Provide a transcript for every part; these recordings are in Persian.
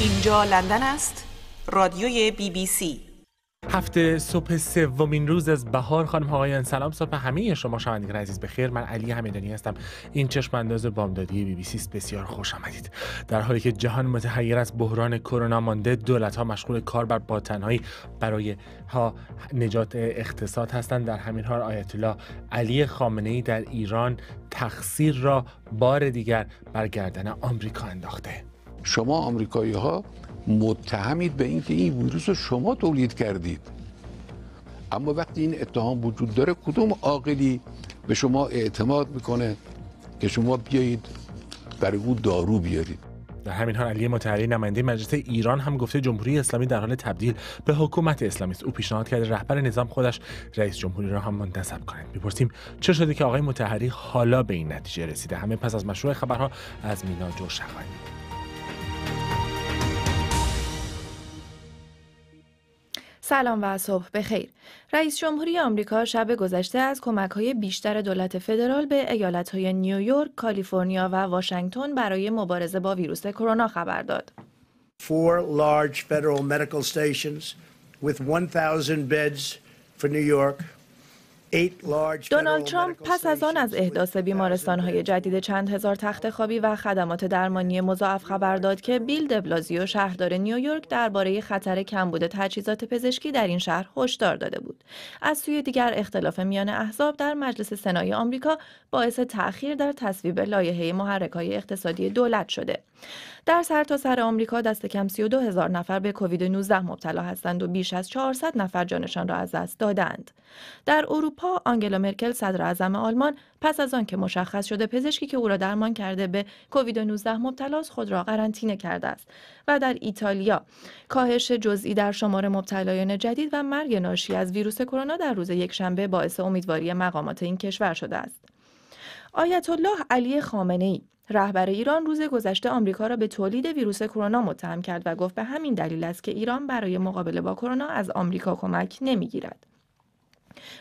اینجا لندن است؟ رادیوی بی بی سی. هفته صبح سومین روز از بهار. خانم آقایان سلام. صبح همه شما شنوندگان عزیز بخیر من علی همدانی هستم. این چشم انداز بامدادی بی بی سی بسیار خوش آمدید. در حالی که جهان متحیر از بحران کرونا مانده دولت ها مشغول کار بر با تنهایی برای ها نجات اقتصاد هستند. در همین حال آیت الله علی خامنه ای در ایران تقصیر را بار دیگر بر گردن آمریکا انداخته. شما آمریکایی ها متهمید به اینکه این ویروس رو شما تولید کردید. اما وقتی این اتهام وجود داره کدوم عاقلی به شما اعتماد می‌کنه که شما بیایید برای او دارو بیارید؟ در همین حال علی متحری نماینده مجلس ایران هم گفته جمهوری اسلامی در حال تبدیل به حکومت اسلامی است. او پیشنهاد کرده رهبر نظام خودش رئیس جمهوری را هم منتصب کنند می‌پرسیم چه شده که آقای متحری حالا به این نتیجه رسیده؟ همه پس از مشروع خبرها از مینا جوشقانی سلام و صبح بخیر. رئیس جمهوری آمریکا شب گذشته از های بیشتر دولت فدرال به ایالت‌های نیویورک، کالیفرنیا و واشنگتن برای مبارزه با ویروس کرونا خبر داد. Four large federal medical stations with 1000 beds for New York, دونالد ترامپ پس از آن از احداث های جدید چند هزار تخت خوابی و خدمات درمانی مضاعف خبر داد که بیل دبلازیو شهردار نیویورک درباره خطر کمبود تجهیزات پزشکی در این شهر هشدار داده بود. از سوی دیگر اختلاف میان احزاب در مجلس سنای آمریکا باعث تأخیر در تصویب لایحه های اقتصادی دولت شده. در سرتاسر سر آمریکا دست کم 32 هزار نفر به کووید 19 مبتلا هستند و بیش از 400 نفر جانشان را از دست دادند. در اروپا آنگلا مرکل صدر اعظم آلمان پس از آنکه مشخص شده پزشکی که او را درمان کرده به کووید 19 مبتلا خود را قرنطینه کرده است و در ایتالیا کاهش جزئی در شمار مبتلایان جدید و مرگ ناشی از ویروس کرونا در روز یکشنبه باعث امیدواری مقامات این کشور شده است. آیت الله علی خامنه ای رهبر ایران روز گذشته آمریکا را به تولید ویروس کرونا متهم کرد و گفت به همین دلیل است که ایران برای مقابله با کرونا از آمریکا کمک نمی‌گیرد.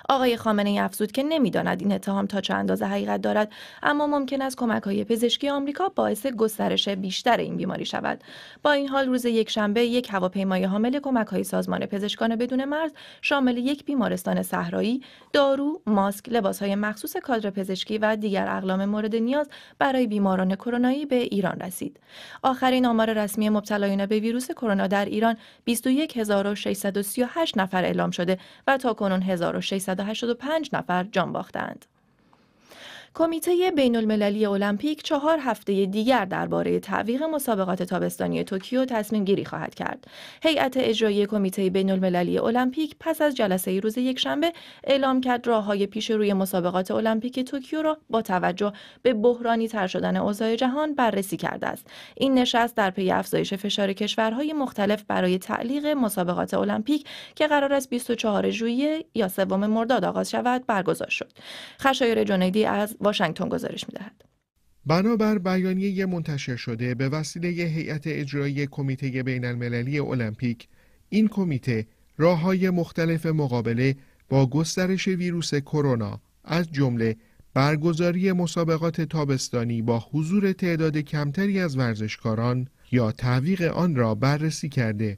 آقای خامنه ای افزود که نمی‌داند این اتهام تا چه اندازه حقیقت دارد اما ممکن است کمک های پزشکی آمریکا باعث گسترش بیشتر این بیماری شود. با این حال روز یکشنبه یک هواپیمای حامل کمک های سازمان پزشکان بدون مرز شامل یک بیمارستان صحرایی دارو ماسک لباس های مخصوص کادر پزشکی و دیگر اقلام مورد نیاز برای بیماران کرونایی به ایران رسید. آخرین آمار رسمی مبتلایان به ویروس کرونا در ایران 21638 نفر اعلام شده و تا کنون 1685 نفر جان باختند. کمیته بین المللی المپیک چهار هفته دیگر درباره تعویق مسابقات تابستانی توکیو تصمیم گیری خواهد کرد. هیئت اجرایی کمیته بین المللی المپیک پس از جلسه روز یکشنبه اعلام کرد راه های پیش روی مسابقات المپیک توکیو را با توجه به بحرانی تر شدن اوضاع جهان بررسی کرده است. این نشست در پی افزایش فشار کشورهای مختلف برای تعلیق مسابقات المپیک که قرار است 24 ژوئیه یا سوم مرداد آغاز شود برگزار شد. خشایار جنیدی از واشنگتن گزارش می‌دهد. بنابر بیانیه منتشر شده به وسیله هیئت اجرایی کمیته بین المللی المپیک این کمیته راه های مختلف مقابله با گسترش ویروس کرونا از جمله برگزاری مسابقات تابستانی با حضور تعداد کمتری از ورزشکاران یا تعویق آن را بررسی کرده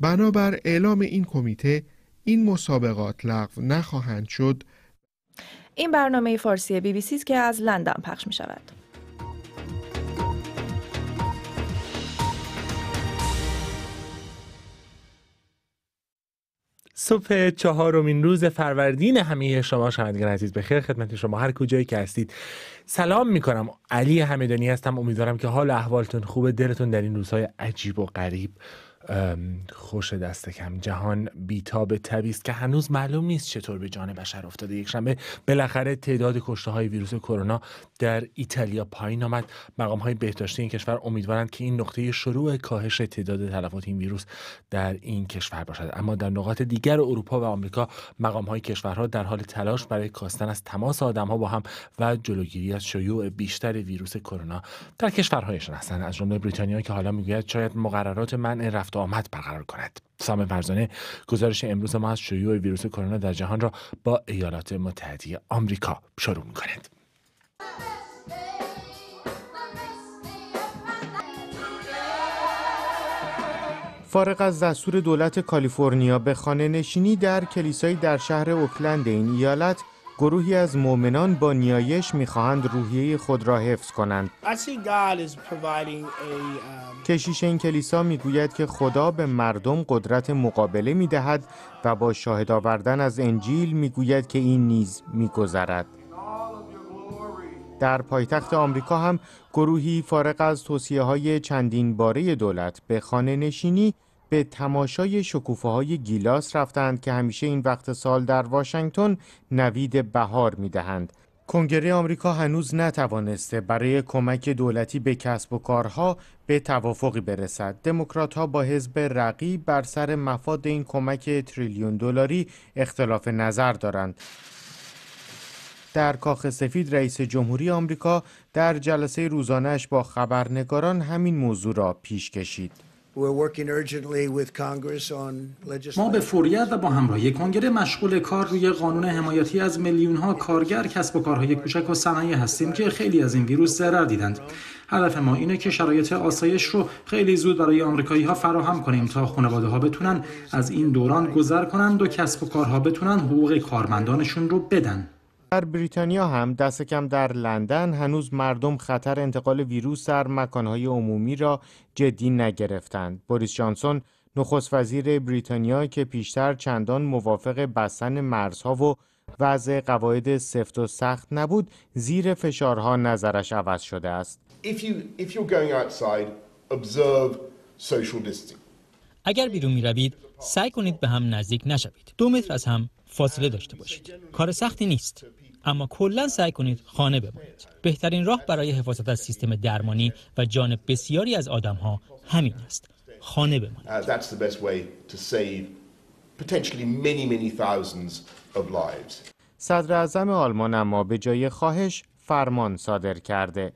بنابر اعلام این کمیته این مسابقات لغو نخواهند شد این برنامه فارسی بی بی سی که از لندن پخش می شود. صبح چهارمین روز فروردین همه شما شنوندگان عزیز بخیر خدمت شما. هر کجایی که هستید سلام می‌کنم. علی همدانی هستم. امیدوارم که حال احوالتون خوبه. دلتون در این روزهای عجیب و غریب خوش دست کم. جهان بیتاب تبی است که هنوز معلوم نیست چطور به جان بشر افتاده. یک شنبه بالاخره تعداد کشته های ویروس کرونا در ایتالیا پایین آمد. مقام های بهداشتی این کشور امیدوارند که این نقطه شروع کاهش تعداد تلفات این ویروس در این کشور باشد. اما در نقاط دیگر اروپا و آمریکا مقام های کشورها در حال تلاش برای کاستن از تماس آدم ها با هم و جلوگیری از شیوع بیشتر ویروس کرونا در کشورهایشان هستند. از جمله بریتانیا که حالا می‌گوید شاید مقررات منع رفت رفت آمد برقرار کند سام فرزانه گزارش امروز ما از شیوع ویروس کرونا در جهان را با ایالات متحده آمریکا شروع می کند. فارغ از دستور دولت کالیفرنیا به خانه نشینی در کلیسایی در شهر اوکلند این ایالت گروهی از مؤمنان با نیایش می‌خواهند روحیه خود را حفظ کنند. کشیش این کلیسا می‌گوید که خدا به مردم قدرت مقابله می‌دهد و با شاهد آوردن از انجیل می‌گوید که این نیز میگذرد. در پایتخت آمریکا هم گروهی فارغ از توصیه های چندین باره دولت به خانه نشینی به تماشای شکوفه های گیلاس رفتند که همیشه این وقت سال در واشنگتن نوید بهار می دهند. کنگره آمریکا هنوز نتوانسته برای کمک دولتی به کسب و کارها به توافقی برسد. دموکرات ها با حزب رقیب بر سر مفاد این کمک تریلیون دلاری اختلاف نظر دارند. در کاخ سفید رئیس جمهوری آمریکا در جلسه روزانش با خبرنگاران همین موضوع را پیش کشید. ما به فوریت و با همراهی کنگره مشغول کار روی قانون حمایتی از میلیون ها کارگر کسب و کارهای کوچک و صنایع هستیم که خیلی از این ویروس ضرر دیدند. هدف ما اینه که شرایط آسایش رو خیلی زود برای آمریکایی ها فراهم کنیم تا خانواده ها بتونن از این دوران گذر کنند و کسب و کارها بتونن حقوق کارمندانشون رو بدن. در بریتانیا هم دست کم در لندن هنوز مردم خطر انتقال ویروس در مکانهای عمومی را جدی نگرفتند. بوریس جانسون نخست وزیر بریتانیا که پیشتر چندان موافق بستن مرزها و وضع قواعد سفت و سخت نبود زیر فشارها نظرش عوض شده است. اگر بیرون می روید سعی کنید به هم نزدیک نشوید. دو متر از هم فاصله داشته باشید. کار سختی نیست. اما کلا سعی کنید خانه بمانید. بهترین راه برای حفاظت از سیستم درمانی و جان بسیاری از آدم ها همین است. خانه بمانید. صدر اعظم آلمان اما به جای خواهش فرمان صادر کرده.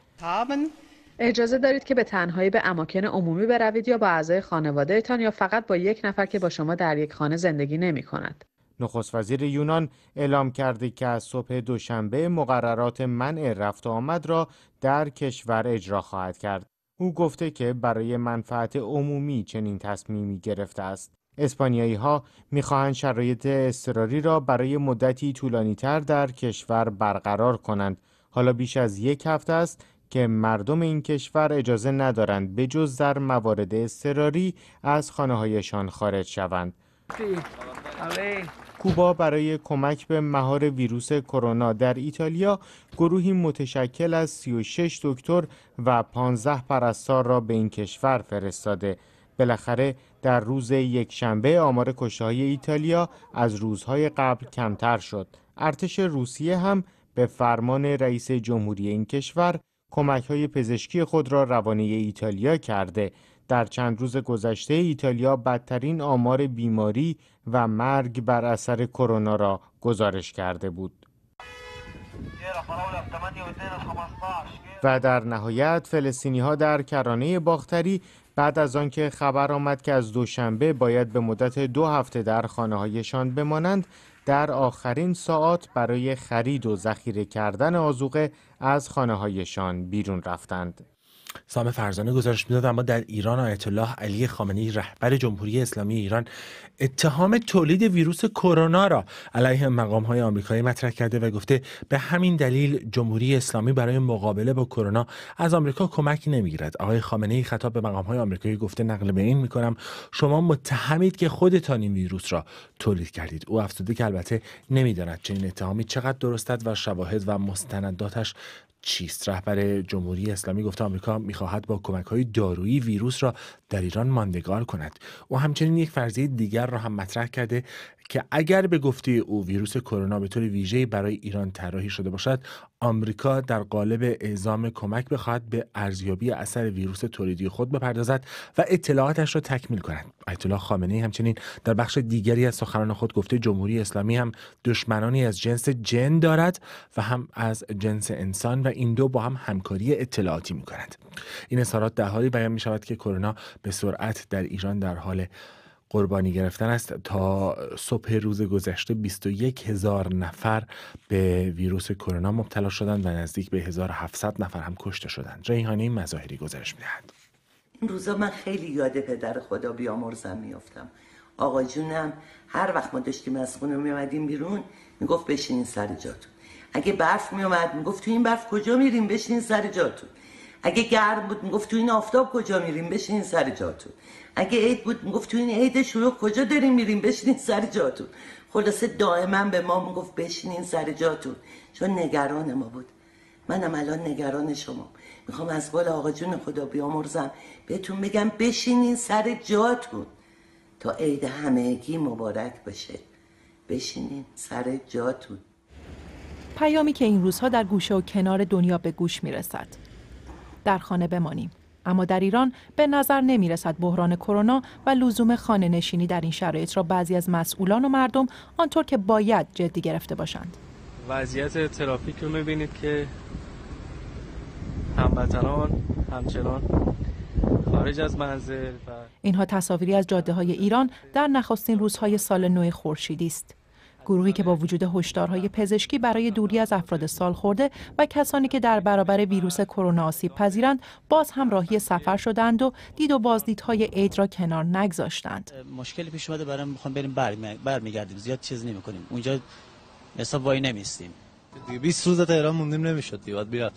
اجازه دارید که به تنهایی به اماکن عمومی بروید یا با اعضای خانوادهتان یا فقط با یک نفر که با شما در یک خانه زندگی نمی کند. نخست وزیر یونان اعلام کرده که از صبح دوشنبه مقررات منع رفت و آمد را در کشور اجرا خواهد کرد. او گفته که برای منفعت عمومی چنین تصمیمی گرفته است. اسپانیایی ها می‌خواهند شرایط اضطراری را برای مدتی طولانی تر در کشور برقرار کنند. حالا بیش از یک هفته است که مردم این کشور اجازه ندارند به جز در موارد اضطراری از خانه هایشان خارج شوند. کوبا برای کمک به مهار ویروس کرونا در ایتالیا گروهی متشکل از 36 دکتر و 15 پرستار را به این کشور فرستاده. بالاخره در روز یک شنبه آمار کشته ایتالیا از روزهای قبل کمتر شد. ارتش روسیه هم به فرمان رئیس جمهوری این کشور کمک های پزشکی خود را روانه ایتالیا کرده در چند روز گذشته ایتالیا بدترین آمار بیماری و مرگ بر اثر کرونا را گزارش کرده بود. و در نهایت فلسطینی ها در کرانه باختری بعد از آنکه خبر آمد که از دوشنبه باید به مدت دو هفته در خانه هایشان بمانند در آخرین ساعات برای خرید و ذخیره کردن آزوقه از خانه هایشان بیرون رفتند. سام فرزانه گزارش می‌داد اما در ایران آیت الله علی خامنه‌ای رهبر جمهوری اسلامی ایران اتهام تولید ویروس کرونا را علیه مقام های آمریکایی مطرح کرده و گفته به همین دلیل جمهوری اسلامی برای مقابله با کرونا از آمریکا کمک نمی‌گیرد. آقای خامنه ای خطاب به مقام های آمریکایی گفته نقل به این می‌کنم شما متهمید که خودتان این ویروس را تولید کردید. او افزوده که البته نمی‌داند چنین اتهامی چقدر درست است و شواهد و مستنداتش چیست؟ رهبر جمهوری اسلامی گفته آمریکا می‌خواهد با کمک های دارویی ویروس را در ایران ماندگار کند او همچنین یک فرضیه دیگر را هم مطرح کرده که اگر به گفته او ویروس کرونا به طور ویژه‌ای برای ایران طراحی شده باشد آمریکا در قالب اعزام کمک بخواهد به ارزیابی اثر ویروس تولیدی خود بپردازد و اطلاعاتش را تکمیل کند آیت الله خامنه‌ای همچنین در بخش دیگری از سخنان خود گفته جمهوری اسلامی هم دشمنانی از جنس جن دارد و هم از جنس انسان و این دو با هم همکاری اطلاعاتی می کند. این اظهارات در حالی بیان می شود که کرونا به سرعت در ایران در حال قربانی گرفتن است تا صبح روز گذشته 21 هزار نفر به ویروس کرونا مبتلا شدند و نزدیک به 1700 نفر هم کشته شدند. ریحانه مظاهری گزارش می‌دهد. این روزا من خیلی یاد پدر خدا بیامرزم میافتم. آقا جونم هر وقت ما داشتیم از خونه میامدیم بیرون می‌گفت بشینین سر جاتون. اگه برف میومد می‌گفت تو این برف کجا میریم؟ بشینین سر جاتون. اگه گرم بود می‌گفت تو این آفتاب کجا میریم؟ بشینین سر جاتون. اگه عید بود می‌گفت تو این عید شروع کجا داریم میریم؟ بشینین سر جاتون. خلاصه دائما به ما می‌گفت بشینین سر جاتون. چون نگران ما بود. منم الان نگران شما. می‌خوام از بال آقا جون خدا بیامرزم. بهتون بگم بشینین سر جاتون. تا عید همگی مبارک بشه. بشینین سر جاتون. پیامی که این روزها در گوشه و کنار دنیا به گوش می‌رسد. در خانه بمانیم اما در ایران به نظر نمی رسد بحران کرونا و لزوم خانه نشینی در این شرایط را بعضی از مسئولان و مردم آنطور که باید جدی گرفته باشند. وضعیت ترافیک رو می‌بینید که هموطنان همچنان خارج از منزل و اینها تصاویری از جاده های ایران در نخستین روزهای سال نو خورشیدی است. گروهی که با وجود هشدارهای پزشکی برای دوری از افراد سال خورده و کسانی که در برابر ویروس کرونا آسیب پذیرند باز هم راهی سفر شدند و دید و بازدیدهای عید را کنار نگذاشتند. مشکلی پیش اومده برام می‌خوام بریم برمیگردیم زیاد چیز نمی‌کنیم. اونجا حساب وای نمیستیم. 20 روز تهران موندیم نمی‌شد دیواد بیاد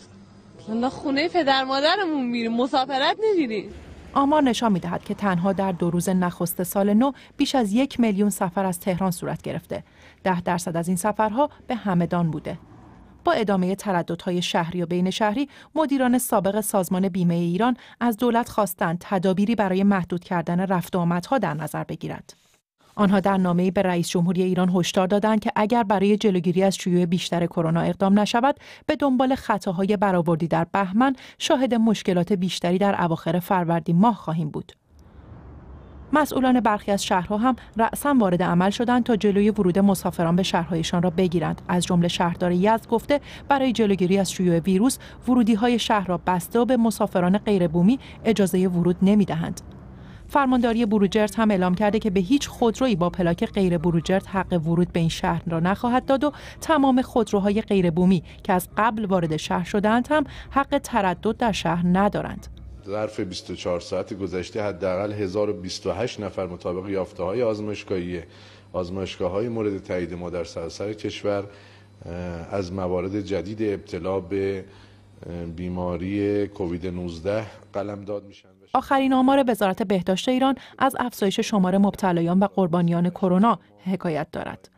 خونه پدر مادرمون میریم مسافرت نمیریم. آمار نشان می‌دهد که تنها در دو روز نخست سال نو بیش از یک میلیون سفر از تهران صورت گرفته. ده درصد از این سفرها به همدان بوده. با ادامه ترددهای شهری و بین شهری مدیران سابق سازمان بیمه ایران از دولت خواستند تدابیری برای محدود کردن رفت و آمدها در نظر بگیرد. آنها در نامه‌ای به رئیس جمهوری ایران هشدار دادند که اگر برای جلوگیری از شیوع بیشتر کرونا اقدام نشود به دنبال خطاهای برآوردی در بهمن شاهد مشکلات بیشتری در اواخر فروردین ماه خواهیم بود مسئولان برخی از شهرها هم رأسا وارد عمل شدند تا جلوی ورود مسافران به شهرهایشان را بگیرند از جمله شهردار یزد گفته برای جلوگیری از شیوع ویروس ورودی های شهر را بسته و به مسافران غیربومی اجازه ورود نمی‌دهند فرمانداری بروجرد هم اعلام کرده که به هیچ خودرویی با پلاک غیر بروجرد حق ورود به این شهر را نخواهد داد و تمام خودروهای غیر بومی که از قبل وارد شهر شدند هم حق تردد در شهر ندارند. ظرف 24 ساعت گذشته حداقل 1028 نفر مطابق یافته های آزمایشگاهی آزمایشگاه های مورد تایید ما در سراسر کشور از موارد جدید ابتلا به بیماری کووید 19 قلم داد میشن آخرین آمار وزارت بهداشت ایران از افزایش شمار مبتلایان و قربانیان کرونا حکایت دارد.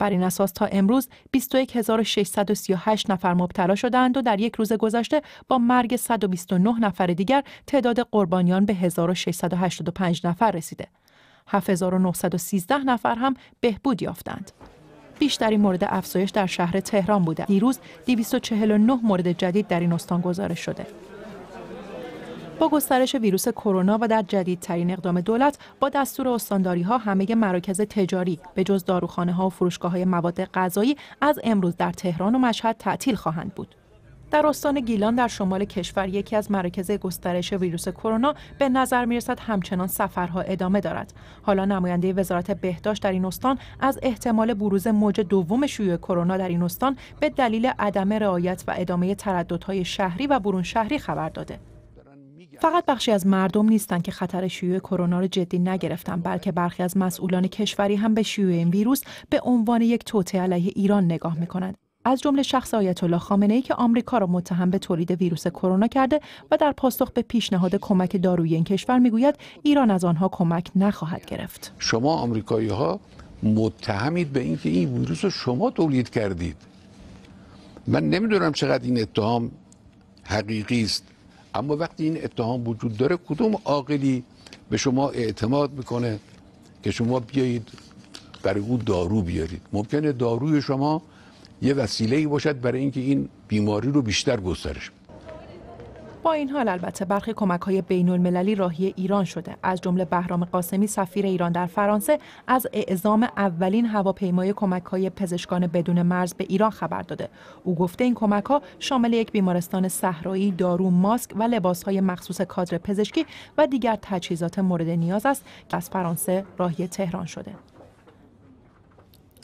بر این اساس تا امروز 21638 نفر مبتلا شدند و در یک روز گذشته با مرگ 129 نفر دیگر تعداد قربانیان به 1685 نفر رسیده. 7913 نفر هم بهبود یافتند. بیشترین مورد افزایش در شهر تهران بوده. دیروز 249 مورد جدید در این استان گزارش شده. با گسترش ویروس کرونا و در جدیدترین اقدام دولت با دستور استانداری ها همه مراکز تجاری به جز داروخانه ها و فروشگاه های مواد غذایی از امروز در تهران و مشهد تعطیل خواهند بود. در استان گیلان در شمال کشور یکی از مراکز گسترش ویروس کرونا به نظر می‌رسد همچنان سفرها ادامه دارد. حالا نماینده وزارت بهداشت در این استان از احتمال بروز موج دوم شیوع کرونا در این استان به دلیل عدم رعایت و ادامه ترددهای شهری و برون شهری خبر داده. فقط بخشی از مردم نیستند که خطر شیوع کرونا را جدی نگرفتن بلکه برخی از مسئولان کشوری هم به شیوع این ویروس به عنوان یک توطئه علیه ایران نگاه می‌کنند. از جمله شخص آیت الله خامنه ای که آمریکا را متهم به تولید ویروس کرونا کرده و در پاسخ به پیشنهاد کمک دارویی این کشور می‌گوید ایران از آنها کمک نخواهد گرفت. شما آمریکایی ها متهمید به اینکه این ویروس رو شما تولید کردید. من نمی‌دونم چقدر این اتهام حقیقی است. اما وقتی این اتهام وجود داره کدوم عاقلی به شما اعتماد می‌کنه که شما بیایید برای او دارو بیارید؟ ممکنه داروی شما یه وسیله ای باشد برای اینکه این بیماری رو بیشتر گسترش با این حال البته برخی کمک های بین المللی راهی ایران شده. از جمله بهرام قاسمی سفیر ایران در فرانسه از اعزام اولین هواپیمای کمک های پزشکان بدون مرز به ایران خبر داده. او گفته این کمک ها شامل یک بیمارستان صحرایی دارو ماسک و لباس های مخصوص کادر پزشکی و دیگر تجهیزات مورد نیاز است که از فرانسه راهی تهران شده.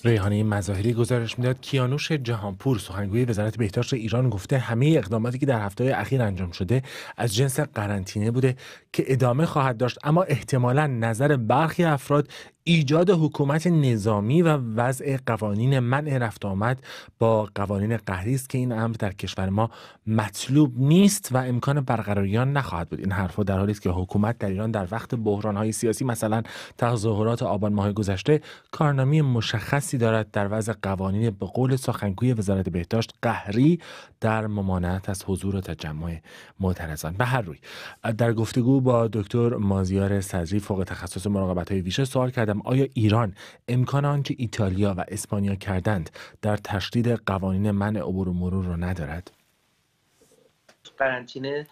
ریحانه مظاهری گزارش می‌داد کیانوش جهانپور سخنگوی وزارت بهداشت ایران گفته همه اقداماتی که در هفته اخیر انجام شده از جنس قرنطینه بوده که ادامه خواهد داشت اما احتمالا نظر برخی افراد ایجاد حکومت نظامی و وضع قوانین منع رفت آمد با قوانین قهری است که این امر در کشور ما مطلوب نیست و امکان برقراری آن نخواهد بود. این حرفها در حالی است که حکومت در ایران در وقت های سیاسی مثلا تظاهرات آبان ماه گذشته کارنامه مشخصی دارد در وضع قوانین به قول سخنگوی وزارت بهداشت قهری در ممانعت از حضور و تجمع معترضان. به هر روی در گفتگو با دکتر مازیار صدری فوق تخصص مراقبت های ویژه سوال کردم آیا ایران امکان آنچه ایتالیا و اسپانیا کردند در تشدید قوانین منع عبور و مرور را ندارد؟ قرنطینه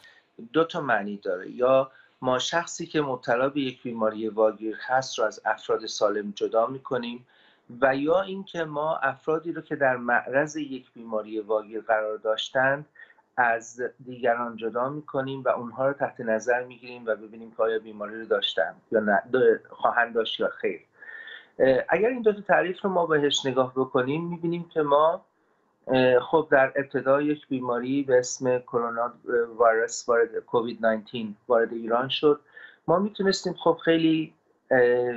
دو تا معنی داره. یا ما شخصی که مبتلا به یک بیماری واگیر هست رو از افراد سالم جدا می‌کنیم و یا اینکه ما افرادی رو که در معرض یک بیماری واگیر قرار داشتند از دیگران جدا می‌کنیم و اونها رو تحت نظر می‌گیریم و ببینیم که آیا بیماری رو داشتن یا نه خواهند داشت یا خیر. اگر این دو تعریف رو ما بهش نگاه بکنیم می‌بینیم که ما خب در ابتدا یک بیماری به اسم کرونا ویروس وارد کووید 19 وارد ایران شد. ما می‌تونستیم خب خیلی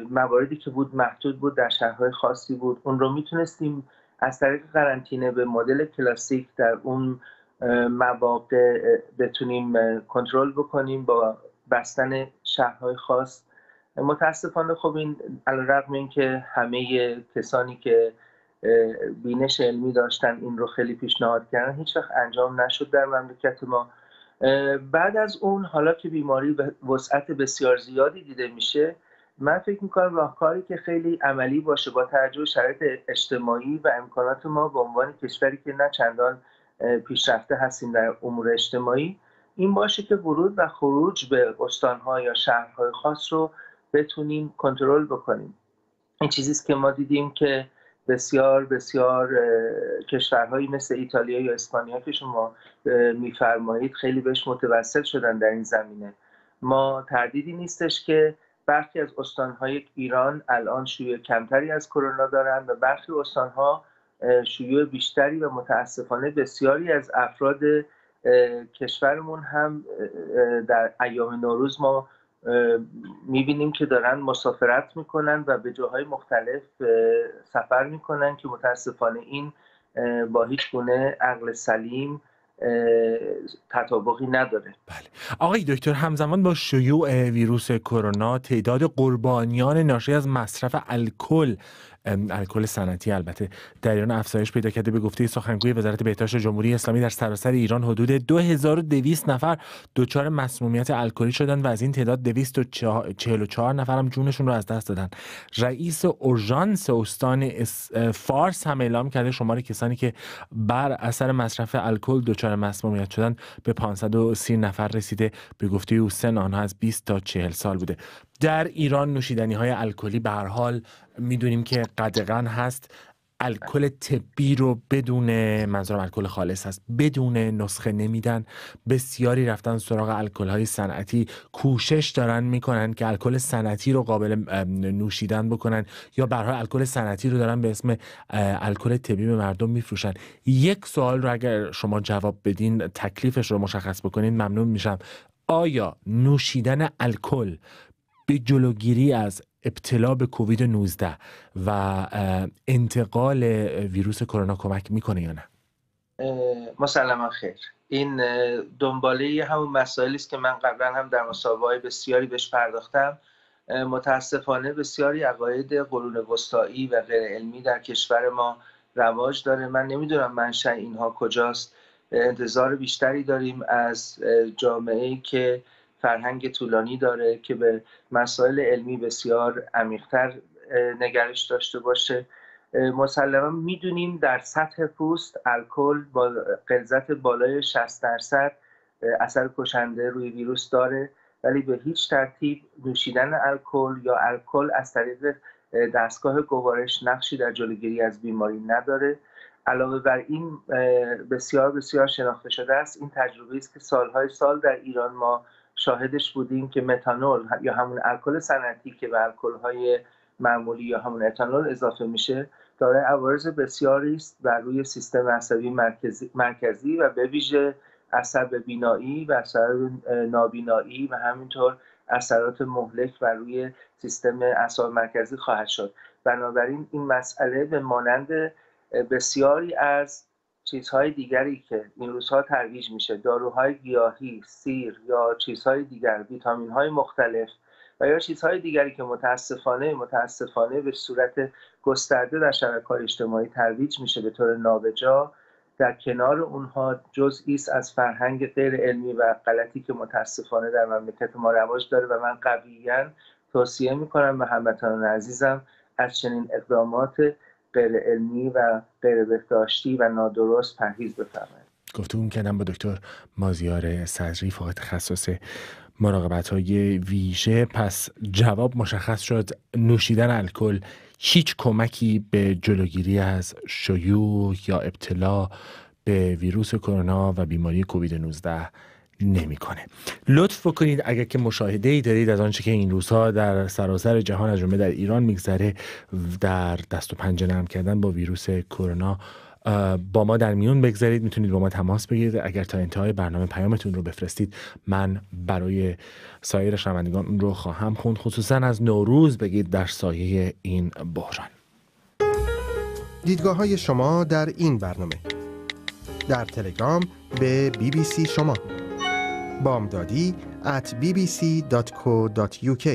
مواردی که بود محدود بود در شهرهای خاصی بود. اون رو می‌تونستیم از طریق قرنطینه به مدل کلاسیک در اون مواقع بتونیم کنترل بکنیم با بستن شهرهای خاص. متاسفانه خب این علیرغم اینکه همه کسانی که بینش علمی داشتن این رو خیلی پیشنهاد کردن هیچ وقت انجام نشد در مملکت ما. بعد از اون حالا که بیماری وسعت بسیار زیادی دیده میشه من فکر می‌کنم راهکاری که خیلی عملی باشه با توجه شرایط اجتماعی و امکانات ما به عنوان کشوری که نه چندان پیشرفته هستیم در امور اجتماعی این باشه که ورود و خروج به استانها یا شهرهای خاص رو بتونیم کنترل بکنیم. این چیزی که ما دیدیم که بسیار بسیار کشورهایی مثل ایتالیا یا اسپانیا که شما میفرمایید خیلی بهش متوسل شدن در این زمینه. ما تردیدی نیستش که برخی از استانهای ایران الان شیوع کمتری از کرونا دارند و برخی استانها شیوع بیشتری و متاسفانه بسیاری از افراد کشورمون هم در ایام نوروز ما می‌بینیم که دارن مسافرت می‌کنن و به جاهای مختلف سفر می‌کنن که متاسفانه این با هیچ گونه عقل سلیم تطابقی نداره. بله. آقای دکتر همزمان با شیوع ویروس کرونا تعداد قربانیان ناشی از مصرف الکل الکل صنعتی البته. در ایران افزایش پیدا کرده به گفته سخنگوی وزارت بهداشت جمهوری اسلامی در سراسر ایران حدود 2200 نفر دچار مسمومیت الکلی شدند و از این تعداد 244 نفر هم جونشون رو از دست دادن. رئیس اورژانس استان فارس هم اعلام کرده شمار کسانی که بر اثر مصرف الکل دچار مسمومیت شدن به 530 نفر رسیده. به گفته او سن آنها از 20 تا 40 سال بوده. در ایران نوشیدنی های الکلی به هر حال می‌دونیم که قدغن هست. الکل طبی رو بدون منظورم الکل خالص هست بدون نسخه نمیدن. بسیاری رفتن سراغ الکل های صنعتی. کوشش دارن می‌کنن که الکل صنعتی رو قابل نوشیدن بکنن یا برای الکل صنعتی رو دارن به اسم الکل طبی به مردم میفروشن. یک سوال رو اگر شما جواب بدین تکلیفش رو مشخص بکنین ممنون میشم. آیا نوشیدن الکل به جلوگیری از ابتلا به کووید 19 و انتقال ویروس کرونا کمک می‌کنه یا نه؟ مسلما خیر. این دنباله همون مسائلی است که من قبلا هم در مسابقه بسیاری بهش پرداختم. متاسفانه بسیاری عقاید قرون وسطایی و غیر علمی در کشور ما رواج داره. من نمی‌دونم منشأ اینها کجاست. انتظار بیشتری داریم از جامعه که فرهنگ طولانی داره که به مسائل علمی بسیار عمیقتر نگرش داشته باشه. مسلما می‌دونیم در سطح پوست الکل با غلظت بالای 60 درصد اثر کشنده روی ویروس داره. ولی به هیچ ترتیب نوشیدن الکل یا الکل از طریق دستگاه گوارش نقشی در جلوگیری از بیماری نداره. علاوه بر این بسیار بسیار شناخته شده است این تجربه است که سالهای سال در ایران ما شاهدش بودیم که متانول یا همون الکل صنعتی که به الکل های معمولی یا همون اتانول اضافه میشه داره عوارض بسیاری است بر روی سیستم عصبی مرکزی, مرکزی و به ویژه به بینایی و اثر نابینایی و همینطور اثرات مهلک بر روی سیستم اعصاب مرکزی خواهد شد. بنابراین این مسئله به مانند بسیاری از چیزهای دیگری که این روزها ترویج میشه داروهای گیاهی سیر یا چیزهای دیگر ویتامین های مختلف و یا چیزهای دیگری که متاسفانه متاسفانه به صورت گسترده در شبکه اجتماعی ترویج میشه به طور نابجا در کنار اونها جزئی است از فرهنگ غیر علمی و غلطی که متاسفانه در مملکت ما رواج داره و من قویا توصیه می‌کنم به هموطنان عزیزم از چنین اقدامات غیر علمی و غیر بهداشتی و نادرست پرهیز بفرمایید. گفتگو کردم با دکتر مازیار صدری فوق تخصص مراقبت های ویژه. پس جواب مشخص شد نوشیدن الکل هیچ کمکی به جلوگیری از شیوع یا ابتلا به ویروس کرونا و بیماری کووید 19 نمی‌کنه. لطف بکنید اگر که مشاهده ای دارید از آنچه که این روزها در سراسر جهان از جمله در ایران میگذره در دست و پنجه نرم کردن با ویروس کرونا با ما در میون بگذارید. می‌تونید با ما تماس بگیرید. اگر تا انتهای برنامه پیامتون رو بفرستید من برای سایر شنوندگان اون رو خواهم خوند خصوصا از نوروز بگید در سایه این بحران. دیدگاه های شما در این برنامه. در تلگرام به بی بی سی شما. بامدادی at bbc.co.uk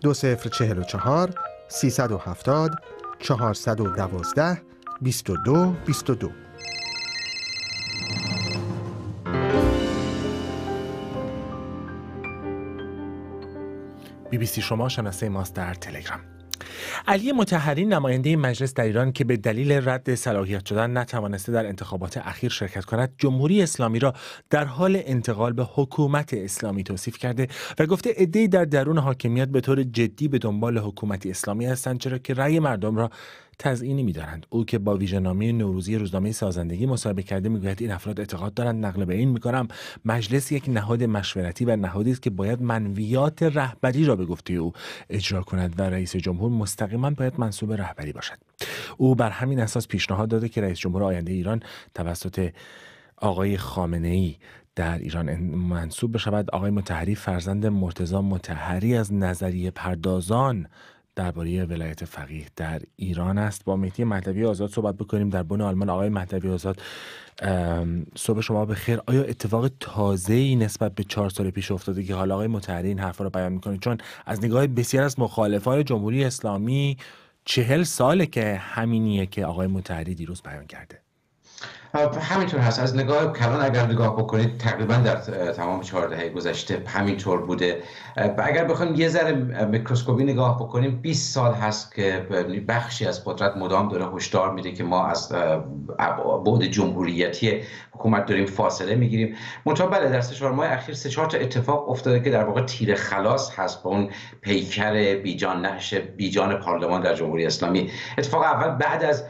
دو سفر چهل و چهار سیصد و هفتاد چهارصد و دوازده بیست و دو بیست و دو. بی بی سی شما شناسه ماست در تلگرام. علی متحری نماینده مجلس در ایران که به دلیل رد صلاحیت شدن نتوانسته در انتخابات اخیر شرکت کند جمهوری اسلامی را در حال انتقال به حکومت اسلامی توصیف کرده و گفته عدهای در درون حاکمیت به طور جدی به دنبال حکومت اسلامی هستند چرا که رأی مردم را تزیینی میدارند. او که با ویژه‌نامه نوروزی روزنامه سازندگی مصاحبه کرده می‌گوید این افراد اعتقاد دارند نقل به این می‌کنم مجلس یک نهاد مشورتی و نهادی است که باید منویات رهبری را به گفته او اجرا کند و رئیس جمهور مستقیما باید منصوب رهبری باشد. او بر همین اساس پیشنهاد داده که رئیس جمهور آینده ایران توسط آقای خامنه ای در ایران منصوب بشود. آقای متحری فرزند مرتضا متحری از نظریه پردازان درباره ولایت فقیه در ایران است. با مهدی مهدوی آزاد صحبت بکنیم. در بن آلمان آقای مهدوی آزاد صبح شما به خیر آیا اتفاق تازه ای نسبت به چهار سال پیش افتاده که حالا آقای متحری این حرفا رو بیان می‌کنه؟ چون از نگاه بسیار از مخالفان جمهوری اسلامی چهل ساله که همینیه که آقای متحری دیروز بیان کرده. همینطور هست. از نگاه کلان اگر نگاه بکنید تقریبا در تمام چهار دهه گذشته همینطور بوده. و اگر بخوایم یه ذره میکروسکوپی نگاه بکنیم 20 سال هست که بخشی از قدرت مدام داره هشدار میده که ما از بعد جمهوریتی حکومت داریم فاصله می‌گیریم. منتها بله در سه ماه اخیر سه چهار تا اتفاق افتاده که در واقع تیر خلاص هست به اون پیکر بیجان نش بیجان پارلمان در جمهوری اسلامی. اتفاق اول بعد از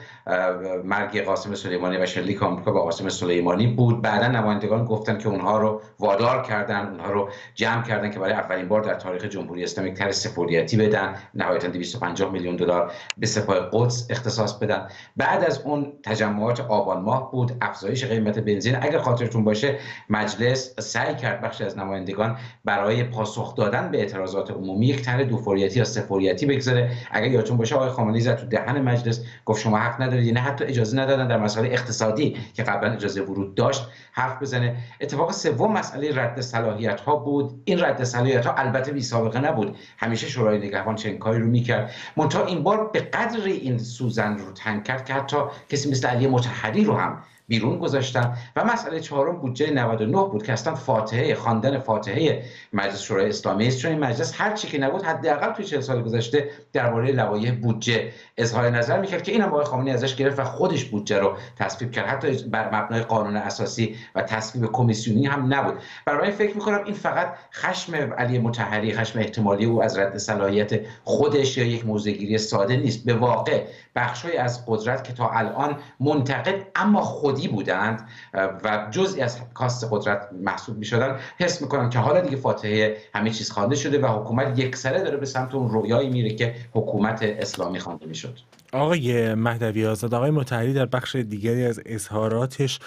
مرگ قاسم سلیمانی و شلیک آمریکا با قاسم سلیمانی بود. بعدا نمایندگان گفتن که اونها رو وادار کردن اونها رو جمع کردن که برای اولین بار در تاریخ جمهوری اسلامی تر سپولیتی بدن. نهایتا 250 میلیون دلار به سپاه قدس اختصاص بدن. بعد از اون تجمعات آبان ماه بود. افزایش قیمت بنزین. اگر خاطرتون باشه مجلس سعی کرد بخش از نمایندگان برای پاسخ دادن به اعتراضات عمومی یک طرح دوفوریتی یا سفوریتی بگذاره. اگر یادتون باشه آقای خامنه‌ای زد تو دهن مجلس گفت شما حق ندارید یعنی حتی اجازه ندادن در مسائل اقتصادی که قبلا اجازه ورود داشت حرف بزنه. اتفاق سوم مسئله رد صلاحیت ها بود. این رد صلاحیت ها البته بی سابقه نبود. همیشه شورای نگهبان چنین کاری رو می‌کرد. منتها این بار به قدر این سوزن رو تنگ کرد که حتی کسی مثل علی متحری رو هم بیرون گذاشتن و مسئله چهارم بودجه 99 بود که اصلا فاتحه خواندن فاتحه مجلس شورای اسلامی است. چون این مجلس هر چی که نبود حداقل توی 40 سال گذشته درباره لوایح بودجه اظهار نظر می‌کرد که اینم آقای خامنه‌ای ازش گرفت و خودش بودجه رو تصویب کرد. حتی بر مبنای قانون اساسی و تصویب کمیسیونی هم نبود. برای فکر می‌کنم این فقط خشم علی متحری خشم احتمالی او از رد صلاحیت خودش یا یک موزگیری ساده نیست. به واقع بخشی از قدرت که تا الان منتقد اما خود خودی بودند و جزئی از کاست قدرت محسوب می شدن حس می‌کنن که حالا دیگه فاتحه همه چیز خوانده شده و حکومت یکسره داره به سمت اون رویایی میره که حکومت اسلامی خوانده می‌شد. آقای مهدوی آزاد آقای متحری در بخش دیگری از اظهاراتش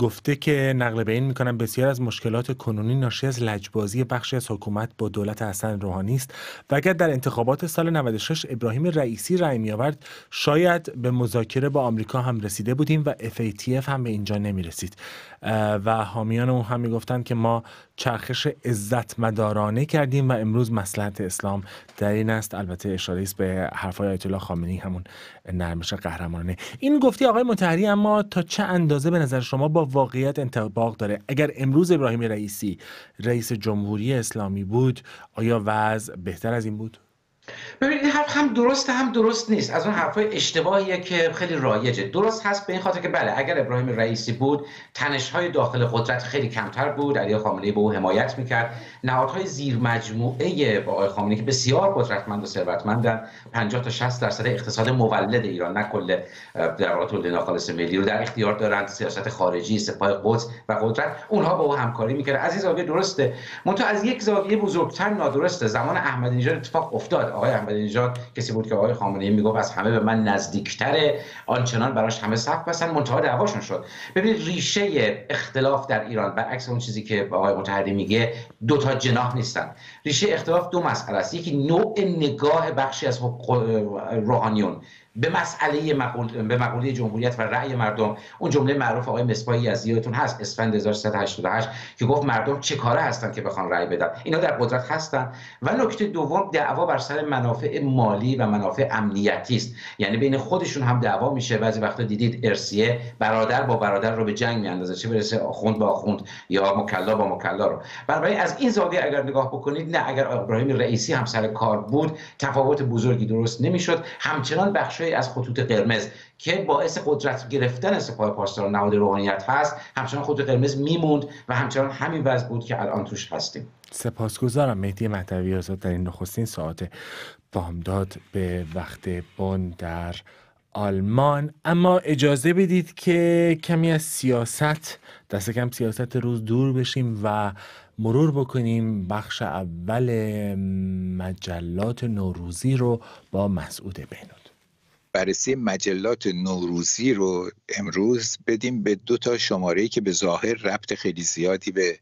گفته که نقل به این می‌کنم بسیار از مشکلات کنونی ناشی از لجبازی بخشی از حکومت با دولت حسن روحانی است و اگر در انتخابات سال 96 ابراهیم رئیسی رأی می آورد شاید به مذاکره با آمریکا هم رسیده بودیم و FATF هم به اینجا نمی رسید و حامیان او هم می‌گفتند که ما چرخش عزت مدارانه کردیم و امروز مسلحت اسلام در این است. البته اشاره است به حرفای آیت الله خامنه‌ای همون نرمش قهرمانه این گفتی آقای متحری اما تا چه اندازه به نظر شما با واقعیت انتباق داره؟ اگر امروز ابراهیم رئیسی رئیس جمهوری اسلامی بود آیا وضع بهتر از این بود؟ ببینید این حرف هم درست هم درست نیست. از اون حرفای اشتباهیه که خیلی رایجه. درست هست به این خاطر که بله اگر ابراهیم رئیسی بود تنش های داخل قدرت خیلی کمتر بود. علی خامنه‌ای به او حمایت می‌کرد. نهادهای زیر مجموعه با آقای خامنه‌ای که بسیار قدرتمند و ثروتمندن. 50 تا 60 درصد اقتصاد مولد ایران نه کل در واقع تولید ناخالص ملی رو در اختیار دارند. سیاست خارجی سپاه قدس و قدرت اونها با او همکاری می‌کرد از این زاویه درسته. منتها از یک زاویه بزرگتر نادرسته. زمان احمدی نژاد اتفاق افتاد. آقای احمدی نژاد کسی بود که آقای خامنه ای می‌گفت از همه به من نزدیکتره آنچنان براش همه صف بسن منتها دعواشون شد. ببینید ریشه اختلاف در ایران برعکس اون چیزی که آقای متحدی میگه دو تا جناح نیستن. ریشه اختلاف دو مسئله است. یکی نوع نگاه بخشی از روحانیون. به مسئله مقول به مقوله جمهوریت و رأی مردم اون جمله معروف آقای مصباحی از یادتون هست اسفند 1388 که گفت مردم چه کاره هستن که بخوان رأی بدن؟ اینا در قدرت هستن. و نکته دوم دعوا بر سر منافع مالی و منافع امنیتی است. یعنی بین خودشون هم دعوا میشه. بعضی وقتا دیدید ارسیه برادر با برادر رو به جنگ میاندازه. چه برسه آخوند با آخوند یا مکلا با مکلا رو. بنابراین از این زاویه اگر نگاه بکنید نه اگر ابراهیم رئیسی هم سر کار بود تفاوت بزرگی درست نمی‌شد. همچنان بخش از خطوط قرمز که باعث قدرت گرفتن سپاه پاسداران نهاد روحانیت هست همچنان خطوط قرمز میموند و همچنان همین وضع بود که الان توش هستیم. سپاسگزارم. مهدی مهدوی آزاد در این نخستین ساعت بامداد به وقت بن در آلمان. اما اجازه بدید که کمی از سیاست دست کم سیاست روز دور بشیم و مرور بکنیم بخش اول مجلات نوروزی رو با مسعود بهنود بررسی مجلات نوروزی رو امروز بدیم به دو تا شماره که به ظاهر ربط خیلی زیادی به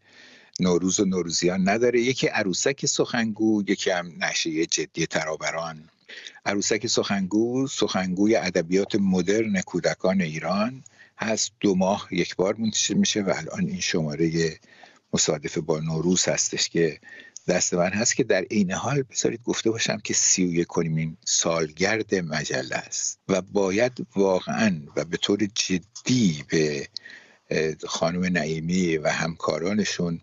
نوروز و نوروزیان نداره. یکی عروسک سخنگو یکی هم نشریه جدی ترابران. عروسک سخنگو سخنگوی ادبیات مدرن کودکان ایران هست. دو ماه یک بار منتشر میشه و الان این شماره مصادف با نوروز هستش که دست من هست که در عین حال بذارید گفته باشم که سی و سالگرد مجله است و باید واقعا و به طور جدی به خانم نعیمی و همکارانشون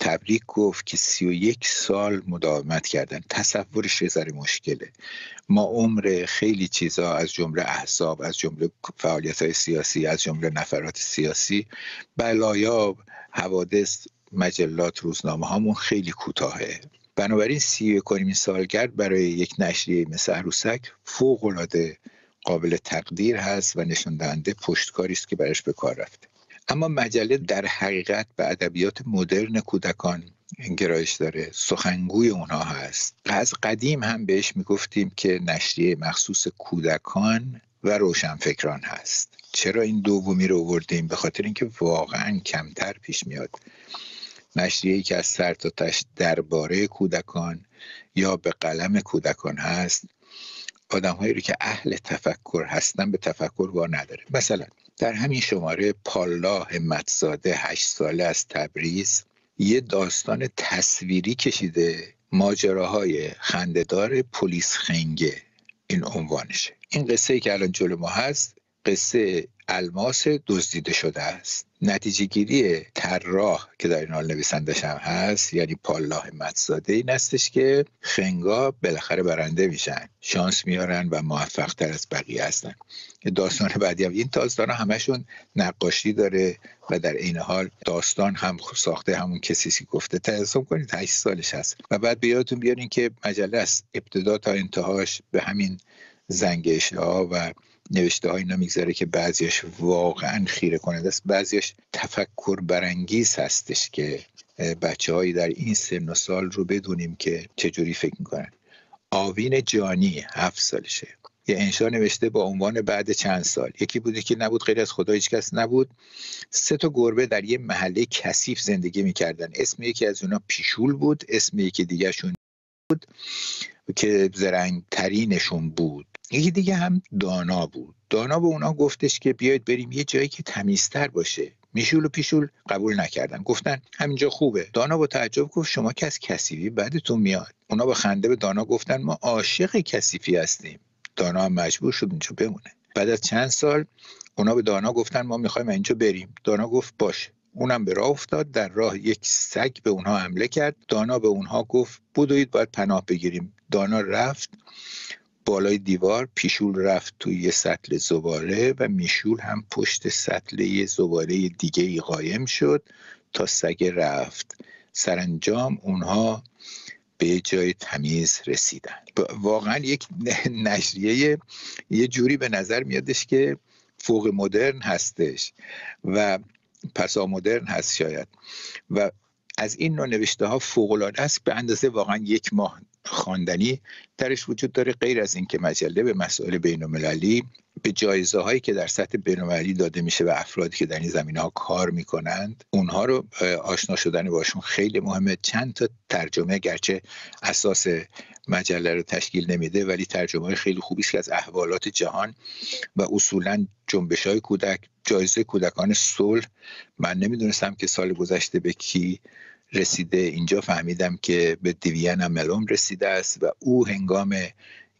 تبریک گفت که سی و یک سال مداومت کردن. تصورش یه ذره مشکله. ما عمر خیلی چیزا از جمله احزاب از جمله فعالیت های سیاسی از جمله نفرات سیاسی بلایاب حوادث مجلات روزنامه هامون خیلی کوتاهه. بنابراین سی و سالگرد برای یک نشریه مثل عروسک فوق العاده قابل تقدیر هست و نشان دهنده پشتکاری است که برش به کار رفته. اما مجله در حقیقت به ادبیات مدرن کودکان گرایش داره. سخنگوی اونها هست. از قدیم هم بهش می‌گفتیم که نشریه مخصوص کودکان و روشنفکران هست. چرا این دومی رو آوردیم؟ به خاطر اینکه واقعا کمتر پیش میاد. نشریه‌ای که از سر تا تش درباره کودکان یا به قلم کودکان هست آدمهایی رو که اهل تفکر هستن به تفکر وار نداره. مثلا در همین شماره پالا همتزاده هشت ساله از تبریز یه داستان تصویری کشیده ماجراهای خندهدار پلیس خنگه. این عنوانشه. این قصه ای که الان جلو ما هست قصه الماس دزدیده شده است. نتیجه گیری طراح که در این حال نویسندش هم هست یعنی پالله متزاده این استش که خنگا بالاخره برنده میشن. شانس میارن و موفق تر از بقیه هستن. داستان بعدی هم این داستان همشون نقاشی داره و در این حال داستان هم ساخته همون کسی که گفته. تصم کنید 8 سالش هست. و بعد بیادتون بیارین که مجله است ابتدا تا انتهاش به همین زنگش ها و نوشته های اینا میگذره که بعضیش واقعا خیره کننده است. بعضیش تفکر برانگیز هستش که بچه هایی در این سن و سال رو بدونیم که چجوری فکر می‌کنن. آوین جانی هفت سالشه. یه انشا نوشته با عنوان بعد چند سال. یکی بوده که نبود غیر از خدا هیچ کس نبود. سه تا گربه در یه محله کثیف زندگی می‌کردن. اسم یکی از اونا پیشول بود اسم یکی دیگهشون بود که زرنگ ترینشون بود. یکی دیگه هم دانا بود. دانا به اونا گفتش که بیاید بریم یه جایی که تمیزتر باشه. میشول و پیشول قبول نکردن. گفتن همینجا خوبه. دانا با تعجب گفت شما که از کثیفی بعدتون میاد. اونا با خنده به دانا گفتن ما عاشق کثیفی هستیم. دانا هم مجبور شد اینجا بمونه. بعد از چند سال اونا به دانا گفتن ما می‌خوایم اینجا بریم. دانا گفت باشه. اونم به راه افتاد. در راه یک سگ به اونها حمله کرد. دانا به اونها گفت بدوید باید پناه بگیریم. دانا رفت. بالای دیوار پیشول رفت توی یه سطل زباله و میشول هم پشت سطل زباله دیگه ای قایم شد تا سگ رفت. سرانجام اونها به جای تمیز رسیدن. واقعا یک نشریه یه جوری به نظر میادش که فوق مدرن هستش و پسا مدرن هست شاید. و از این نوع نوشته ها فوق است به اندازه واقعا یک ماه خواندنی درش وجود داره غیر از اینکه مجله به مسائل بین المللی به جایزه هایی که در سطح بینالمللی داده میشه به افرادی که در این زمینه ها کار می‌کنند اونها رو آشنا شدن باشون خیلی مهمه. چند تا ترجمه گرچه اساس مجله رو تشکیل نمیده ولی ترجمه خیلی خوبی است که از احوالات جهان و اصولا جنبش های کودک جایزه کودکان صلح. من نمی‌دونستم که سال گذشته به کی رسیده. اینجا فهمیدم که به دیویان ملوم رسیده است و او هنگام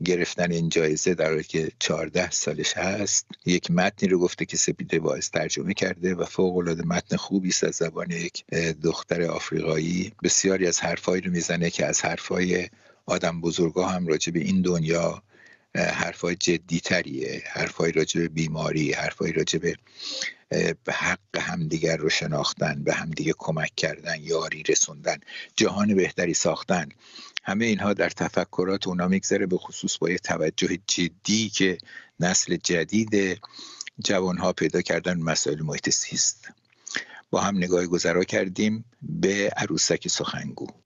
گرفتن این جایزه در حالی که 14 سالش هست یک متنی رو گفته که سپیده باعث ترجمه کرده و فوق العاده متن خوبی است از زبان یک دختر آفریقایی. بسیاری از حرفایی رو می‌زنه که از حرفای آدم بزرگا هم راجع به این دنیا حرفای جدی تریه حرفای راجع به بیماری حرفای راجع به حق همدیگر رو شناختن به همدیگه کمک کردن یاری رسوندن جهان بهتری ساختن. همه اینها در تفکرات اونا میگذره به خصوص با یه توجه جدی که نسل جدید جوانها پیدا کردن مسائل محیط زیست. با هم نگاه گذرا کردیم به عروسک سخنگو.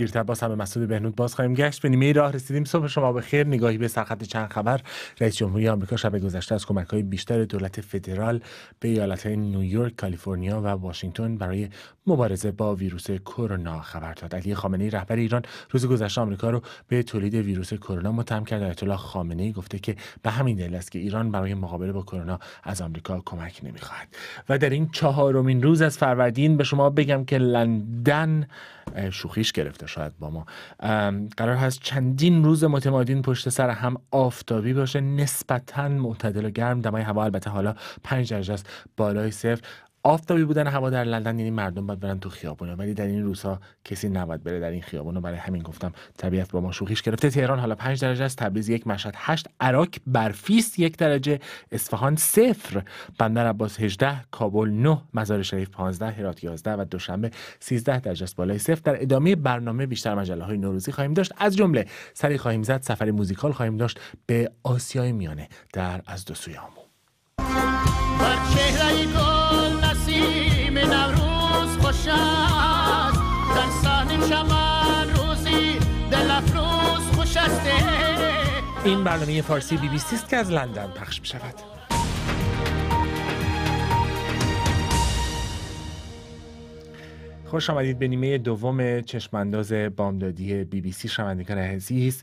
دیرتر باز هم به مسعود بهنود باز خواهیم گشت به نیمه راه رسیدیم صبح شما به خیر نگاهی به سرخط چند خبر رئیس جمهوری آمریکا شب گذشته از کمک های بیشتر دولت فدرال به ایالت های نیویورک، کالیفرنیا و واشنگتن برای مبارزه با ویروس کرونا خبر داد. علی خامنه ای رهبر ایران روز گذشته آمریکا رو به تولید ویروس کرونا متهم کرد. آیت الله خامنه ای گفته که به همین دلیل است که ایران برای مقابله با کرونا از آمریکا کمک نمی‌خواهد. و در این چهارمین روز از فروردین به شما بگم که لندن شوخیش گرفته شاید با ما. قرار هست چندین روز متمادین پشت سر هم آفتابی باشه. نسبتا معتدل و گرم. دمای هوا البته حالا 5 درجه است بالای صفر. آفتابی بودن هوا در لندن یعنی مردم باید برن تو خیابونه ولی در این روزها کسی نباید بره در این خیابون برای همین گفتم طبیعت با ما شوخیش گرفته. تهران حالا 5 درجه است. تبریز یک مشهد 8 عراق برفیست یک درجه. اصفهان صفر. بندر عباس 18 کابل 9 مزار شریف 15 هرات 11 و دوشنبه 13 درجه است. بالای صفر. در ادامه برنامه بیشتر مجله های نوروزی خواهیم داشت. از جمله سری خواهیم زد سفر موزیکال خواهیم داشت. به آسیای میانه در از دو سوی آمو این برنامه فارسی بی بی سی است که از لندن پخش می شود. خوش آمدید به نیمه دوم چشمانداز بامدادی بی بی سی. شنوندگان عزیز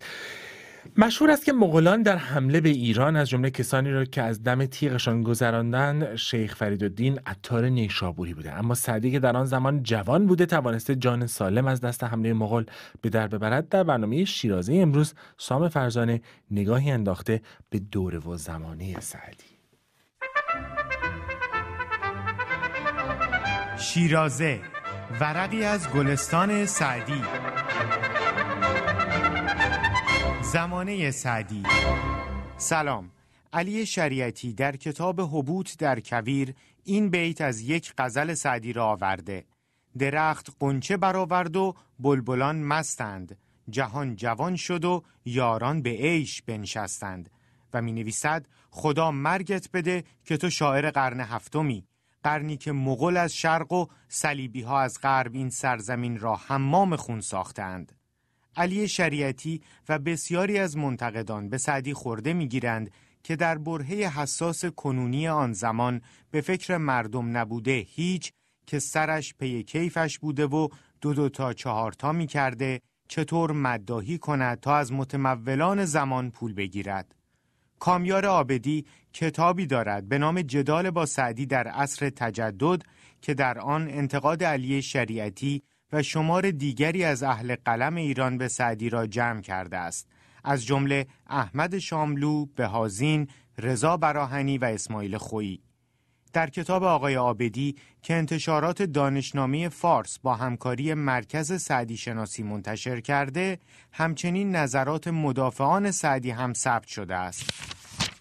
مشهور است که مغولان در حمله به ایران از جمله کسانی را که از دم تیغشان گذراندن شیخ فریدالدین عطار نیشابوری بوده. اما سعدی که در آن زمان جوان بوده توانسته جان سالم از دست حمله مغول به در ببرد. در برنامه شیرازه امروز سام فرزانه نگاهی انداخته به دوره و زمانه سعدی. شیرازه ورقی از گلستان سعدی. زمانه سعدی. سلام. علی شریعتی در کتاب حبوط در کویر این بیت از یک غزل سعدی را آورده. درخت قنچه برآورد و بلبلان مستند. جهان جوان شد و یاران به عیش بنشستند و می نویسد خدا مرگت بده که تو شاعر قرن هفتمی. قرنی که مغول از شرق و صلیبی ها از غرب این سرزمین را حمام خون ساختند. علی شریعتی و بسیاری از منتقدان به سعدی خورده می‌گیرند که در برهه حساس کنونی آن زمان به فکر مردم نبوده هیچ که سرش پی کیفش بوده و دو دو تا چهار تا می کرده چطور مداهی کند تا از متمولان زمان پول بگیرد. کامیار آبدی کتابی دارد به نام جدال با سعدی در عصر تجدد که در آن انتقاد علی شریعتی و شمار دیگری از اهل قلم ایران به سعدی را جمع کرده است. از جمله احمد شاملو، بهازین، رضا براهنی و اسماعیل خویی. در کتاب آقای آبدی که انتشارات دانشنامه فارس با همکاری مرکز سعدی شناسی منتشر کرده همچنین نظرات مدافعان سعدی هم ثبت شده است.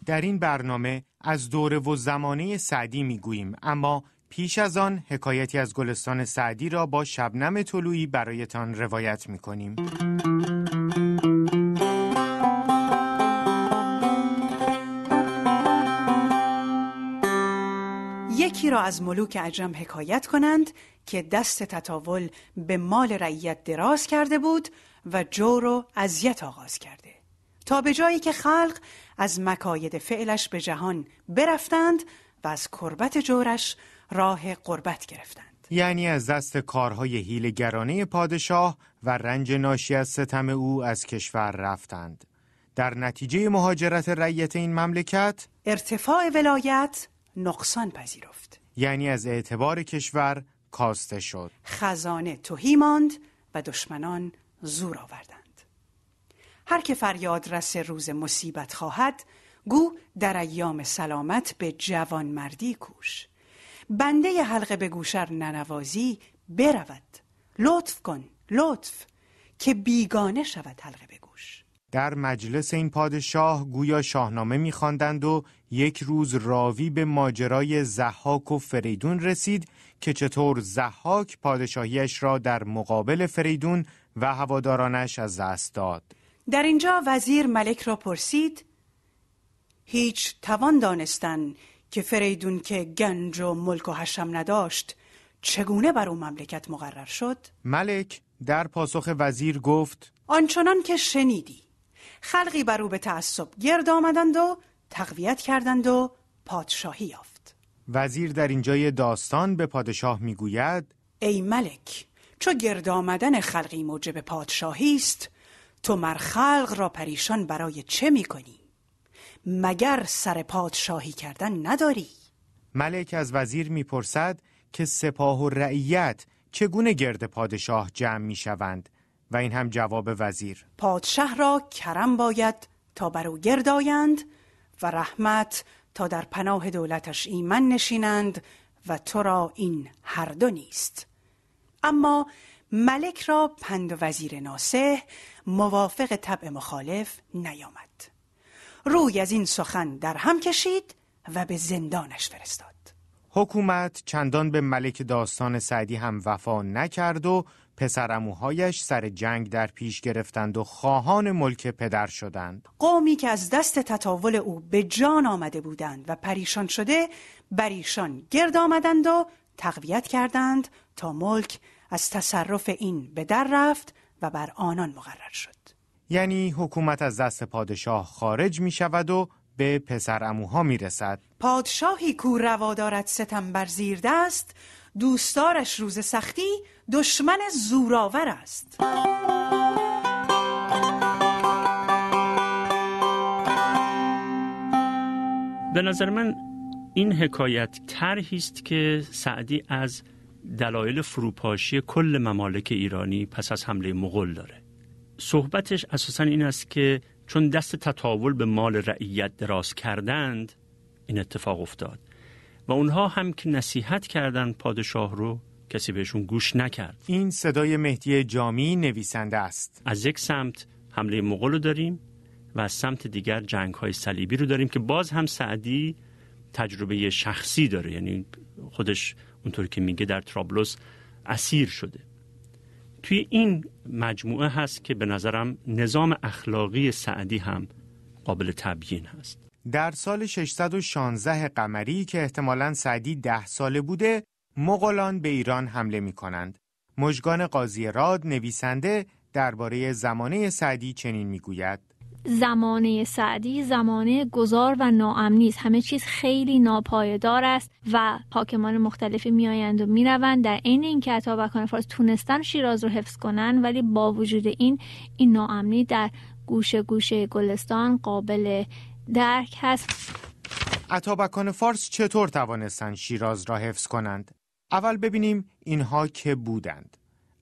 در این برنامه از دوره و زمانه سعدی می‌گوییم اما پیش از آن حکایتی از گلستان سعدی را با شبنم طلویی برایتان روایت می کنیم. یکی را از ملوک عجم حکایت کنند که دست تطاول به مال رعیت دراز کرده بود و جور و اذیت آغاز کرده تا به جایی که خلق از مکاید فعلش به جهان برفتند و از کربت جورش راه قربت گرفتند. یعنی از دست کارهای هیلگرانه پادشاه و رنج ناشی از ستم او از کشور رفتند. در نتیجه مهاجرت رعیت این مملکت ارتفاع ولایت نقصان پذیرفت. یعنی از اعتبار کشور کاسته شد. خزانه توهی ماند و دشمنان زور آوردند. هر که فریاد رس روز مصیبت خواهد گو در ایام سلامت به جوان مردی کوش. بنده حلقه به گوشر ننوازی برود. لطف کن لطف که بیگانه شود حلقه به گوش. در مجلس این پادشاه گویا شاهنامه میخواندند و یک روز راوی به ماجرای زحاک و فریدون رسید که چطور زحاک پادشاهیش را در مقابل فریدون و هوادارانش از دست داد. در اینجا وزیر ملک را پرسید هیچ توان دانستن که فریدون که گنج و ملک و حشم نداشت چگونه بر او مملکت مقرر شد؟ ملک در پاسخ وزیر گفت آنچنان که شنیدی خلقی بر او به تعصب گرد آمدند و تقویت کردند و پادشاهی یافت وزیر در اینجای داستان به پادشاه می‌گوید ای ملک چو گرد آمدن خلقی موجب پادشاهی است تو مر خلق را پریشان برای چه می‌کنی؟ مگر سر پادشاهی کردن نداری؟ ملک از وزیر می‌پرسد که سپاه و رعیت چگونه گرد پادشاه جمع می‌شوند و این هم جواب وزیر. پادشاه را کرم باید تا بر او گرد آیند و رحمت تا در پناه دولتش ایمن نشینند و تو را این هر دو نیست. اما ملک را پند وزیر ناسه موافق طبع مخالف نیامد. روی از این سخن در هم کشید و به زندانش فرستاد. حکومت چندان به ملک داستان سعدی هم وفا نکرد و پسرموهایش سر جنگ در پیش گرفتند و خواهان ملک پدر شدند. قومی که از دست تطاول او به جان آمده بودند و پریشان شده بر ایشان گرد آمدند و تقویت کردند تا ملک از تصرف این به در رفت و بر آنان مقرر شد. یعنی حکومت از دست پادشاه خارج می شود و به پسر اموها می رسد پادشاهی کو روا دارد ستم بر زیر دست دوستارش روز سختی دشمن زوراور است. به نظر من این حکایت طرحی است که سعدی از دلایل فروپاشی کل ممالک ایرانی پس از حمله مغول داره. صحبتش اساسا این است که چون دست تطاول به مال رعیت دراز کردند این اتفاق افتاد. و اونها هم که نصیحت کردند پادشاه رو کسی بهشون گوش نکرد. این صدای مهدی جامی نویسنده است. از یک سمت حمله مغول رو داریم و از سمت دیگر جنگ های صلیبی رو داریم که باز هم سعدی تجربه شخصی داره. یعنی خودش اونطور که میگه در ترابلوس اسیر شده. توی این مجموعه هست که به نظرم نظام اخلاقی سعدی هم قابل تبیین هست در سال 616 قمری که احتمالاً سعدی ده ساله بوده مغولان به ایران حمله می کنند. مجگان قاضی راد نویسنده درباره زمانه سعدی چنین می‌گوید زمانه سعدی زمانه گذار و ناامنی است همه چیز خیلی ناپایدار است و حاکمان مختلفی میآیند و می‌روند. در عین اینکه اتابکان فارس تونستن شیراز رو حفظ کنن ولی با وجود این این ناامنی در گوشه گوشه گلستان قابل درک هست. اتابکان فارس چطور توانستند شیراز را حفظ کنند؟ اول ببینیم اینها که بودند.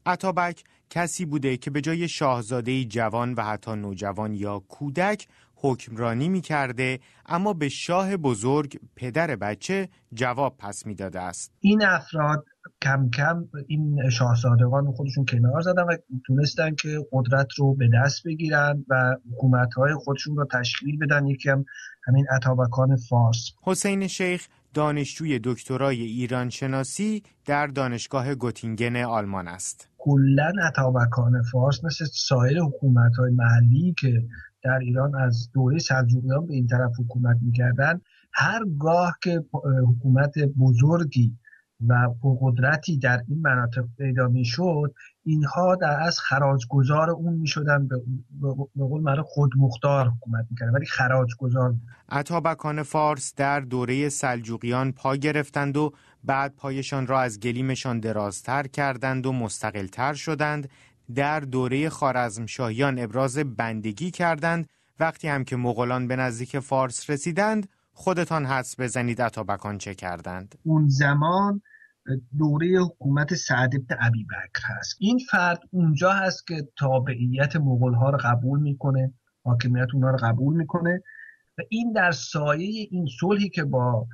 اتابک کسی بوده که به جای شاهزاده جوان و حتی نوجوان یا کودک حکمرانی می کرده اما به شاه بزرگ پدر بچه جواب پس می داده است. این افراد کم کم این شاهزادگان خودشون کنار زدن و تونستن که قدرت رو به دست بگیرن و حکومت های خودشون رو تشکیل بدن. یکی هم همین اتابکان فارس. حسین شیخ دانشجوی دکترای ایران شناسی در دانشگاه گوتینگن آلمان است. کلا اتابکان فارس مثل سایر حکومت های محلی که در ایران از دوره سلجوقیان به این طرف حکومت می‌کردن هرگاه که حکومت بزرگی و قدرتی در این مناطق پیدا می‌شد اینها در از خراجگزار اون می‌شدن به قول معروف خودمختار حکومت می‌کردن ولی خراجگزار عطابکان فارس در دوره سلجوقیان پا گرفتند و بعد پایشان را از گلیمشان درازتر کردند و مستقلتر شدند. در دوره خارزمشاهیان ابراز بندگی کردند. وقتی هم که مغولان به نزدیک فارس رسیدند خودتان حدس بزنید اتابکان چه کردند. اون زمان دوره حکومت سعد ابن ابی بکر هست. این فرد اونجا هست که تابعیت مغول ها رو قبول می‌کنه حاکمیت اونها رو قبول می‌کنه و این در سایه این صلحی که با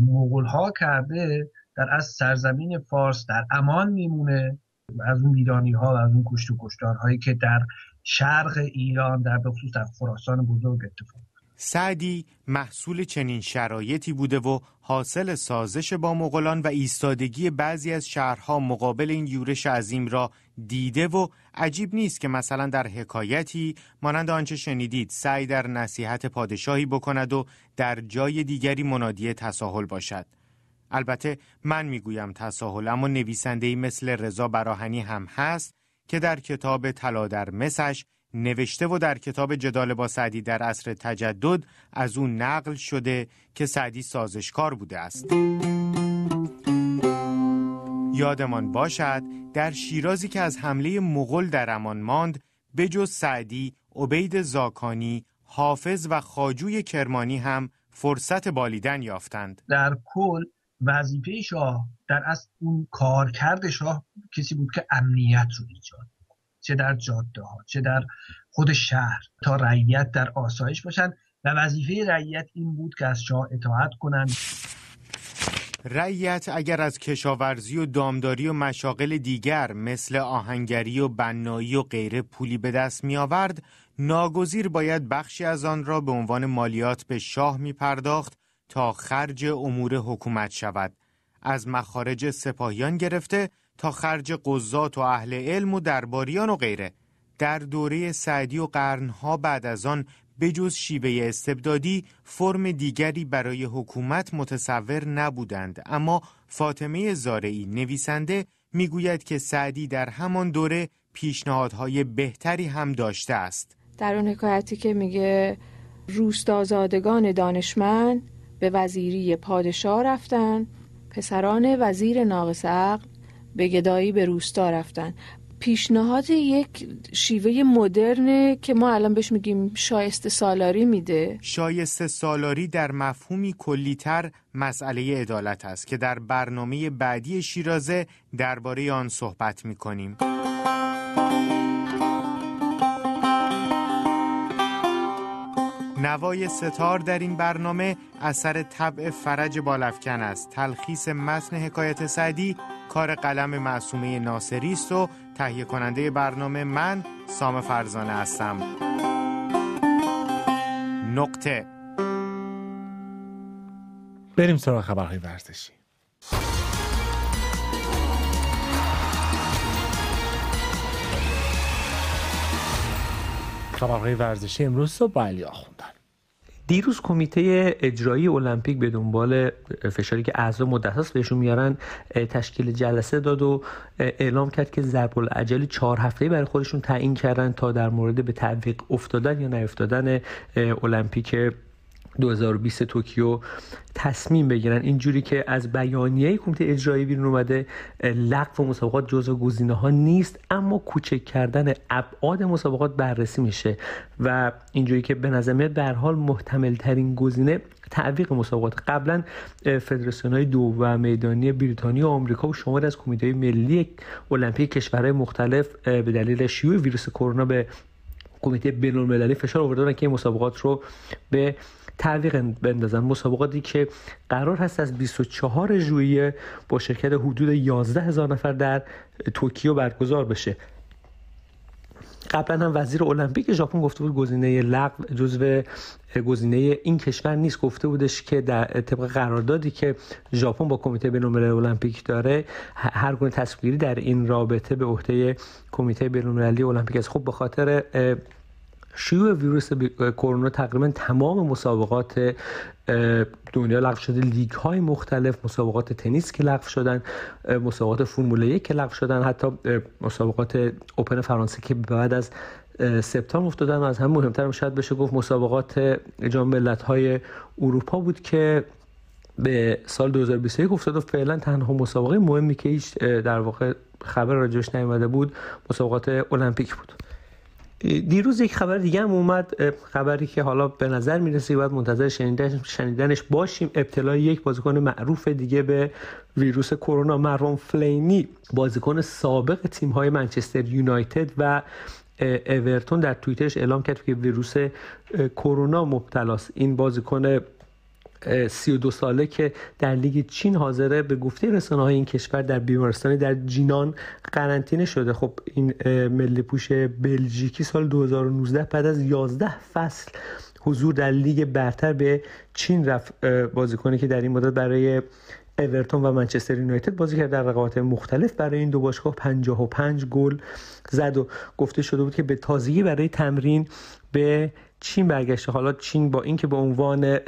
مغول ها کرده در از سرزمین فارس در امان میمونه. از اون ویرانی ها و از اون کشت و کشتارهایی که در شرق ایران در بخصوص در خراسان بزرگ اتفاق سعدی محصول چنین شرایطی بوده و حاصل سازش با مغولان و ایستادگی بعضی از شهرها مقابل این یورش عظیم را دیده و عجیب نیست که مثلا در حکایتی مانند آنچه شنیدید سعی در نصیحت پادشاهی بکند و در جای دیگری منادی تساهل باشد. البته من می‌گویم تساهل اما نویسنده‌ای مثل رضا براهنی هم هست که در کتاب طلا در مسش نوشته و در کتاب جدال با سعدی در عصر تجدد از او نقل شده که سعدی سازشکار بوده است. یادمان باشد در شیرازی که از حمله مغول در امان ماند بجز سعدی، عبید زاکانی، حافظ و خاجوی کرمانی هم فرصت بالیدن یافتند. در کل وظیفه شاه در از اون کارکرد شاه کسی بود که امنیت رو ایجاد چه در جاده ها چه در خود شهر تا رعیت در آسایش باشند. و وظیفه رعیت این بود که از شاه اطاعت کنند. رعیت اگر از کشاورزی و دامداری و مشاغل دیگر مثل آهنگری و بنایی و غیره پولی به دست می آورد ناگزیر باید بخشی از آن را به عنوان مالیات به شاه می پرداخت تا خرج امور حکومت شود. از مخارج سپاهیان گرفته تا خرج قضات و اهل علم و درباریان و غیره. در دوره سعدی و قرنها بعد از آن بجز شیوه استبدادی فرم دیگری برای حکومت متصور نبودند. اما فاطمه زارعی نویسنده می‌گوید که سعدی در همان دوره پیشنهادهای بهتری هم داشته است. در اون حکایتی که میگه روستازادگان دانشمند به وزیری پادشاه رفتن پسران وزیر ناقص عقل به گدایی به روستا رفتن. پیشنهاد یک شیوه مدرنه که ما الان بهش میگیم شایسته سالاری میده. شایسته سالاری در مفهومی کلیتر مسئله عدالت است که در برنامه بعدی شیرازه درباره آن صحبت می‌کنیم. نوای ستار در این برنامه اثر طبع فرج بالفکن است. تلخیص متن حکایت سعدی کار قلم معصومه ناصری است و تهیه کننده برنامه من سام فرزانه هستم. نقطه. بریم سراغ خبرهای ورزشی. خبرهای ورزشی امروز صبح علی آخوندن دیروز کمیته اجرایی المپیک به دنبال فشاری که اعضا مدت بهشون میارن تشکیل جلسه داد و اعلام کرد که ضرب العجلی چهار هفته برای خودشون تعیین کردن تا در مورد به تعویق افتادن یا نیفتادن المپیک 2020 توکیو تصمیم بگیرن. اینجوری که از بیانیه کمیته اجرایی بیرون اومده لغو مسابقات جزو گزینه ها نیست اما کوچک کردن ابعاد مسابقات بررسی میشه و اینجوری که به نظر میاد به حال محتمل ترین گزینه تعویق مسابقات. قبلا فدراسیون های دو و میدانی بریتانیا و آمریکا و شماری از کمیته ملی المپیک کشورهای مختلف به دلیل شیوع ویروس کرونا به کمیته بین‌المللی فشار آوردن که این مسابقات رو به تعویق بندازن مسابقاتی که قرار هست از 24 ژوئیه با شرکت حدود 11 هزار نفر در توکیو برگزار بشه. قبلا هم وزیر المپیک ژاپن گفته بود گزینه لغو جزو گزینه این کشور نیست. گفته بودش که در طبق قراردادی که ژاپن با کمیته بین‌المللی المپیک داره هر گونه تصویری در این رابطه به عهده کمیته بین‌المللی المپیک است. خب به خاطر شیوع ویروس کرونا تقریبا تمام مسابقات دنیا لغو شده لیگ های مختلف مسابقات تنیس که لغو شدن مسابقات فرمول 1 که لغو شدن حتی مسابقات اوپن فرانسه که بعد از سپتامبر افتادن و از هم مهمتر شاید بشه گفت مسابقات جام ملت های اروپا بود که به سال 2021 افتاد و فعلا تنها مسابقه مهمی که هیچ در واقع خبر راجعش نیومده بود مسابقات المپیک بود. دیروز یک خبر دیگه هم اومد خبری که حالا به نظر می‌رسه باید منتظر شنیدنش باشیم. ابتلای یک بازیکن معروف دیگه به ویروس کرونا مرون فلینی. بازیکن سابق تیم های منچستر یونایتد و اورتون در توییترش اعلام کرد که ویروس کرونا مبتلاست. این بازیکن 32 ساله که در لیگ چین حاضره به گفته رسانه های این کشور در بیمارستانی در جینان قرنطینه شده. خب این ملی پوش بلژیکی سال 2019 بعد از 11 فصل حضور در لیگ برتر به چین رفت بازیکنی که در این مدت برای اورتون و منچستر یونایتد بازی کرد در رقابت مختلف. برای این دو باشگاه 55 گل زد و گفته شده بود که به تازگی برای تمرین به چین برگشته. حالا چین با اینکه به عنوان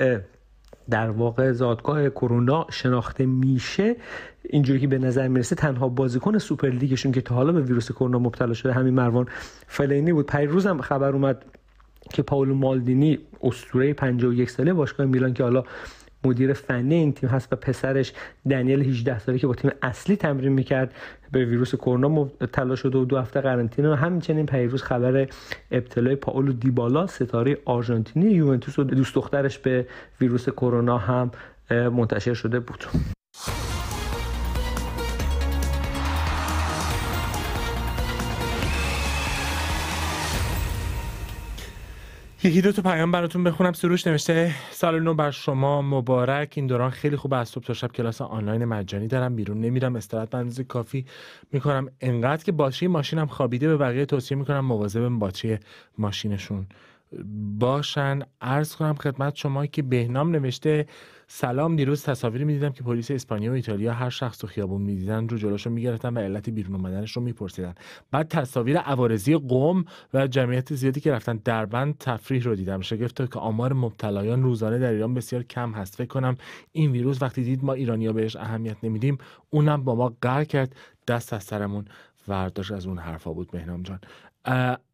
در واقع زادگاه کرونا شناخته میشه اینجوری که به نظر می‌رسه تنها بازیکن سوپر لیگشون که تا حالا به ویروس کرونا مبتلا شده همین مروان فلینی بود. پیروز هم خبر اومد که پاولو مالدینی اسطوره 51 ساله باشگاه میلان که حالا مدیر فنی این تیم هست و پسرش دنیل 18 ساله که با تیم اصلی تمرین می‌کرد به ویروس کرونا مبتلا شده و دو هفته قرنطینه و همچنین پیروز خبر ابتلای پاولو دیبالا ستاره آرژانتینی یوونتوس و دوست دخترش به ویروس کرونا هم منتشر شده بود. یکی دو تا پیام براتون بخونم. سروش نوشته سال نو بر شما مبارک. این دوران خیلی خوب از صبح تا شب کلاس آنلاین مجانی دارم بیرون. نمیرم استراحت به کافی می‌کنم. انقدر که باتری ماشینم خوابیده به بقیه توصیه می‌کنم مواظب باتری ماشینشون باشن. عرض کنم خدمت شما که بهنام نوشته سلام دیروز تصاویری می‌دیدم که پلیس اسپانیا و ایتالیا هر شخص تو خیابون می‌دیدن رو جلوشو می‌گرفتن و علت بیرون اومدنش رو میپرسیدن. بعد تصاویر عوارضی قوم و جمعیت زیادی که رفتن دربند تفریح رو دیدم. شگفت که آمار مبتلایان روزانه در ایران بسیار کم هست. فکر کنم این ویروس وقتی دید ما ایرانیا بهش اهمیت نمیدیم. اونم با ما قهر کرد. دست از سرمون ورداشت از اون حرفا بود بهنام جان.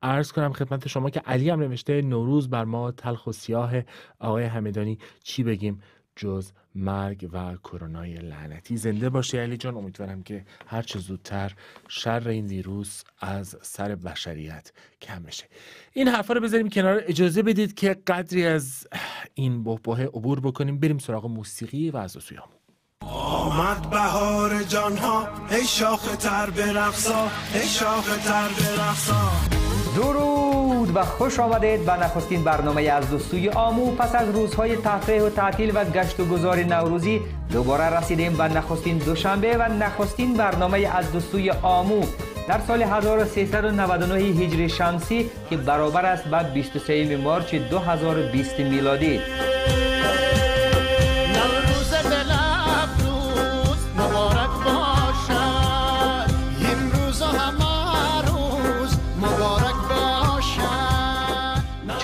ارز کنم خدمت شما که علی هم نوشته نوروز بر ما تلخ و سیاه آقای همدانی چی بگیم؟ جز مرگ و کرونای لعنتی. زنده باشی علی جان. امیدوارم که هر چه زودتر شر این ویروس از سر بشریت کم بشه. این حرفا رو بذاریم کنار. اجازه بدید که قدری از این بحباه عبور بکنیم. بریم سراغ موسیقی و از سویامون آمد بهار جان ها ای شاخ تر برقصا ای شاخ تر برقصا درود و خوش آمدید به نخستین برنامه از دوستوی آمو پس از روزهای تفریح و تعطیل و گشت و گذار نوروزی دوباره رسیدیم به نخستین دوشنبه و نخستین برنامه از دوستوی آمو در سال 1399 هجری شمسی که برابر است به 23 مارچ 2020 میلادی.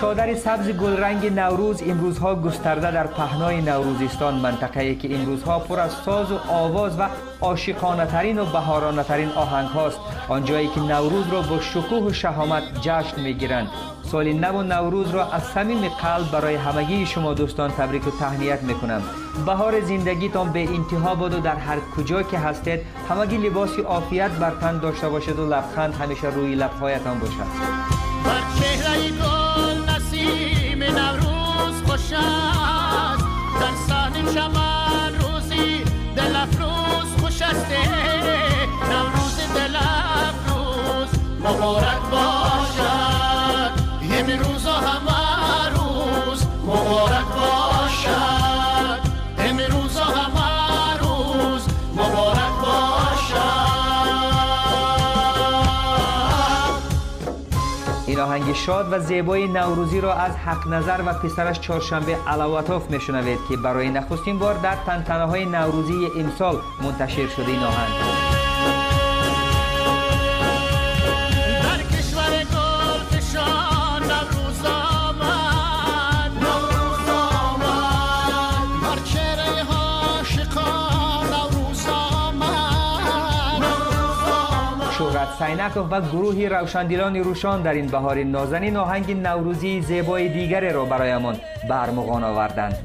چادر سبز گلرنگ نوروز امروزها گسترده در پهنای نوروزستان منطقه ای که امروزها پر از ساز و آواز و عاشقانه ترین و بهارانه ترین آهنگ هاست آنجایی که نوروز را با شکوه و شهامت جشن می‌گیرند. سال نو و نوروز را از صمیم قلب برای همگی شما دوستان تبریک و تهنیت می‌کنم. بهار زندگیتان به انتها باد و در هر کجا که هستید همگی لباسی عافیت بر تن داشته باشد و لبخند همیشه روی لبهایتان باشد. نوروز خوش است. در سان چمن روزی دل افروز خوش است. نوروز دل افروز. مبارک باشد شاد و زیبای نوروزی را از حق نظر و پسرش چهارشنبه علواتوف میشنوید که برای نخستین بار در تنتنه های نوروزی امسال منتشر شده این آهنگ سینکوف و گروهی روشندلان روشان در این بهار نازنین آهنگ نوروزی زیبای دیگری را برایمان برمغان آوردند.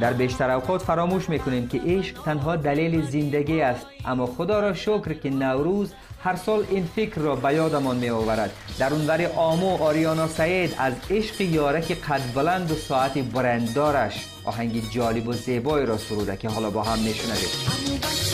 در بیشتر اوقات فراموش می‌کنیم که عشق تنها دلیل زندگی است. اما خدا را شکر که نوروز هر سال این فکر را به یادمان می آورد در اونور آمو آریانا سعید از عشق یارک قد بلند و ساعت برنددارش آهنگ جالب و زیبایی را سروده که حالا با هم میشنویم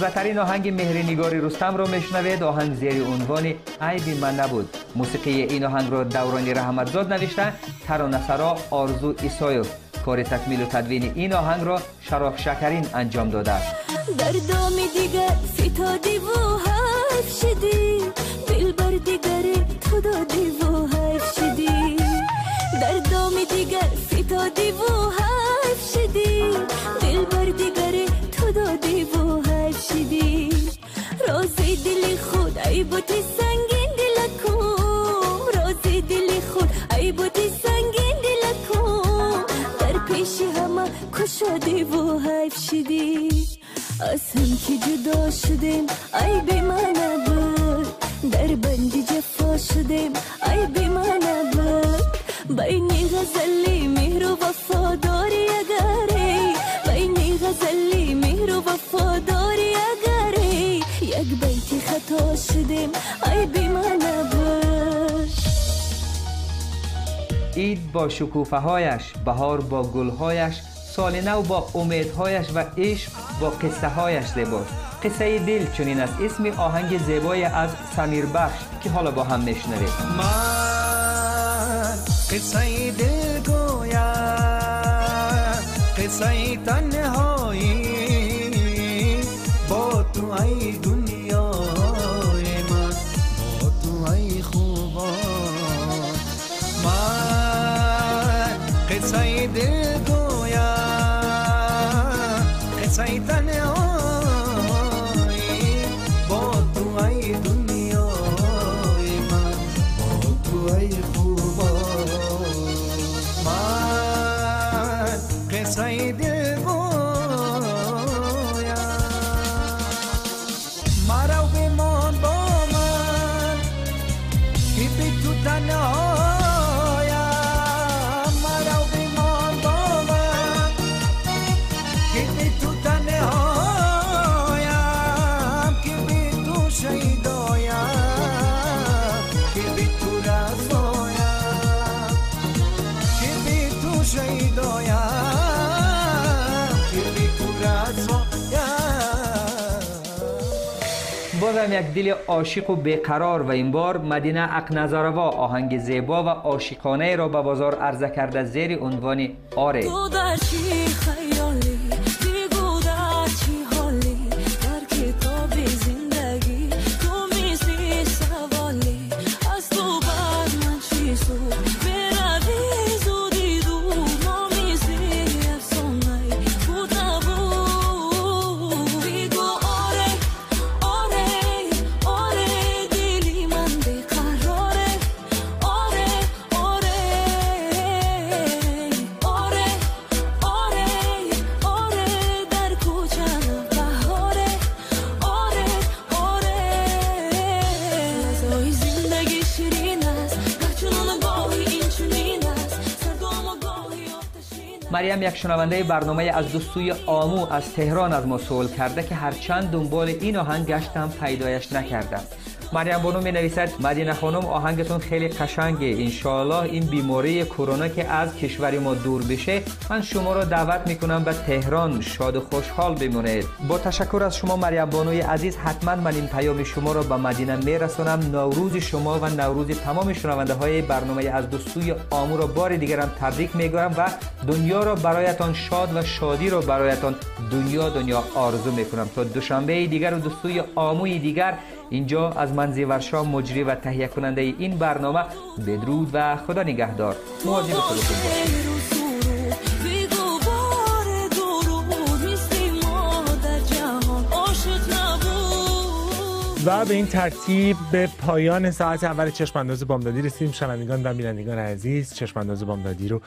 تازه ترین آهنگ مهرنگاری رستم رو میشنوید. آهنگ زیر عنوان ای بی من نبود. موسیقی این آهنگ رو دورانی رحمتزاد نوشته ترانه سرا آرزو ایسایوف کار تکمیل و تدوین این آهنگ را شراف شکرین انجام داده. است در دام دیگر فتادی و حیف شدی. دل بر دیگر تو دادی و حیف شدی. در دام دیگر فتادی و از هم که جدا شدیم ای بی من نبود در بندی جفا شدیم ای بی من نبود بینی غزلی مهر و وفاداری اگری بینی غزلی مهر و وفاداری اگری یک بیتی خطا شدیم ای بی من نبود اید با شکوفه هایش بهار با گلهایش سال نو با امیدهایش و عشق با قصه هایش زیباست قصه دل چنین است. اسم آهنگ زیبای از سمیر بخش که حالا با هم میشنویم. من قصه دل گویم. قصه تنهایی. با تو ای دنیای یک دل عاشق و بیقرار و این بار مدینه اقنزاروا آهنگ زیبا و عاشقانه را به بازار عرضه کرده زیر عنوان آره. مریم یک شنونده برنامه از دوستوی آمو از تهران از ما سوال کرده که هرچند دنبال این آهنگ گشتم پیدایش نکردم. مریم بانو می نویسد مدینه خانم آهنگتون خیلی قشنگه. انشاءالله این بیماری کرونا که از کشور ما دور بشه من شما را دعوت می‌کنم به تهران. شاد و خوشحال بمونید. با تشکر از شما مریم بانوی عزیز حتما من این پیام شما را به مدینه میرسونم نوروز شما و نوروز تمام شنونده های برنامه از دوستوی آمو را بار دیگرم تبریک می‌گویم و دنیا را برایتان شاد و شادی را برایتان دنیا دنیا آرزو می‌کنم. تا دوشنبه دیگر و دوستوی آموی دیگر اینجا از منزی ورشا مجری و تهیه کننده این برنامه. بدرود و خدا نگهدار. مواظب خودتون باشید و به این ترتیب به پایان ساعت اول چشم انداز بامدادی رسیدیم. شنوندگان و بینندگان عزیز چشم انداز بامدادی رو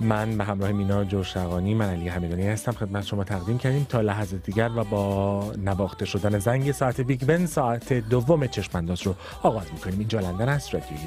من به همراه مینا جوشقانی من علی حمیدانی هستم. خدمت شما تقدیم کردیم تا لحظه دیگر و با نواخته شدن زنگ ساعت بیگ بن ساعت دوم چشم انداز رو آغاز می‌کنیم. اینجا لندن است رادیوی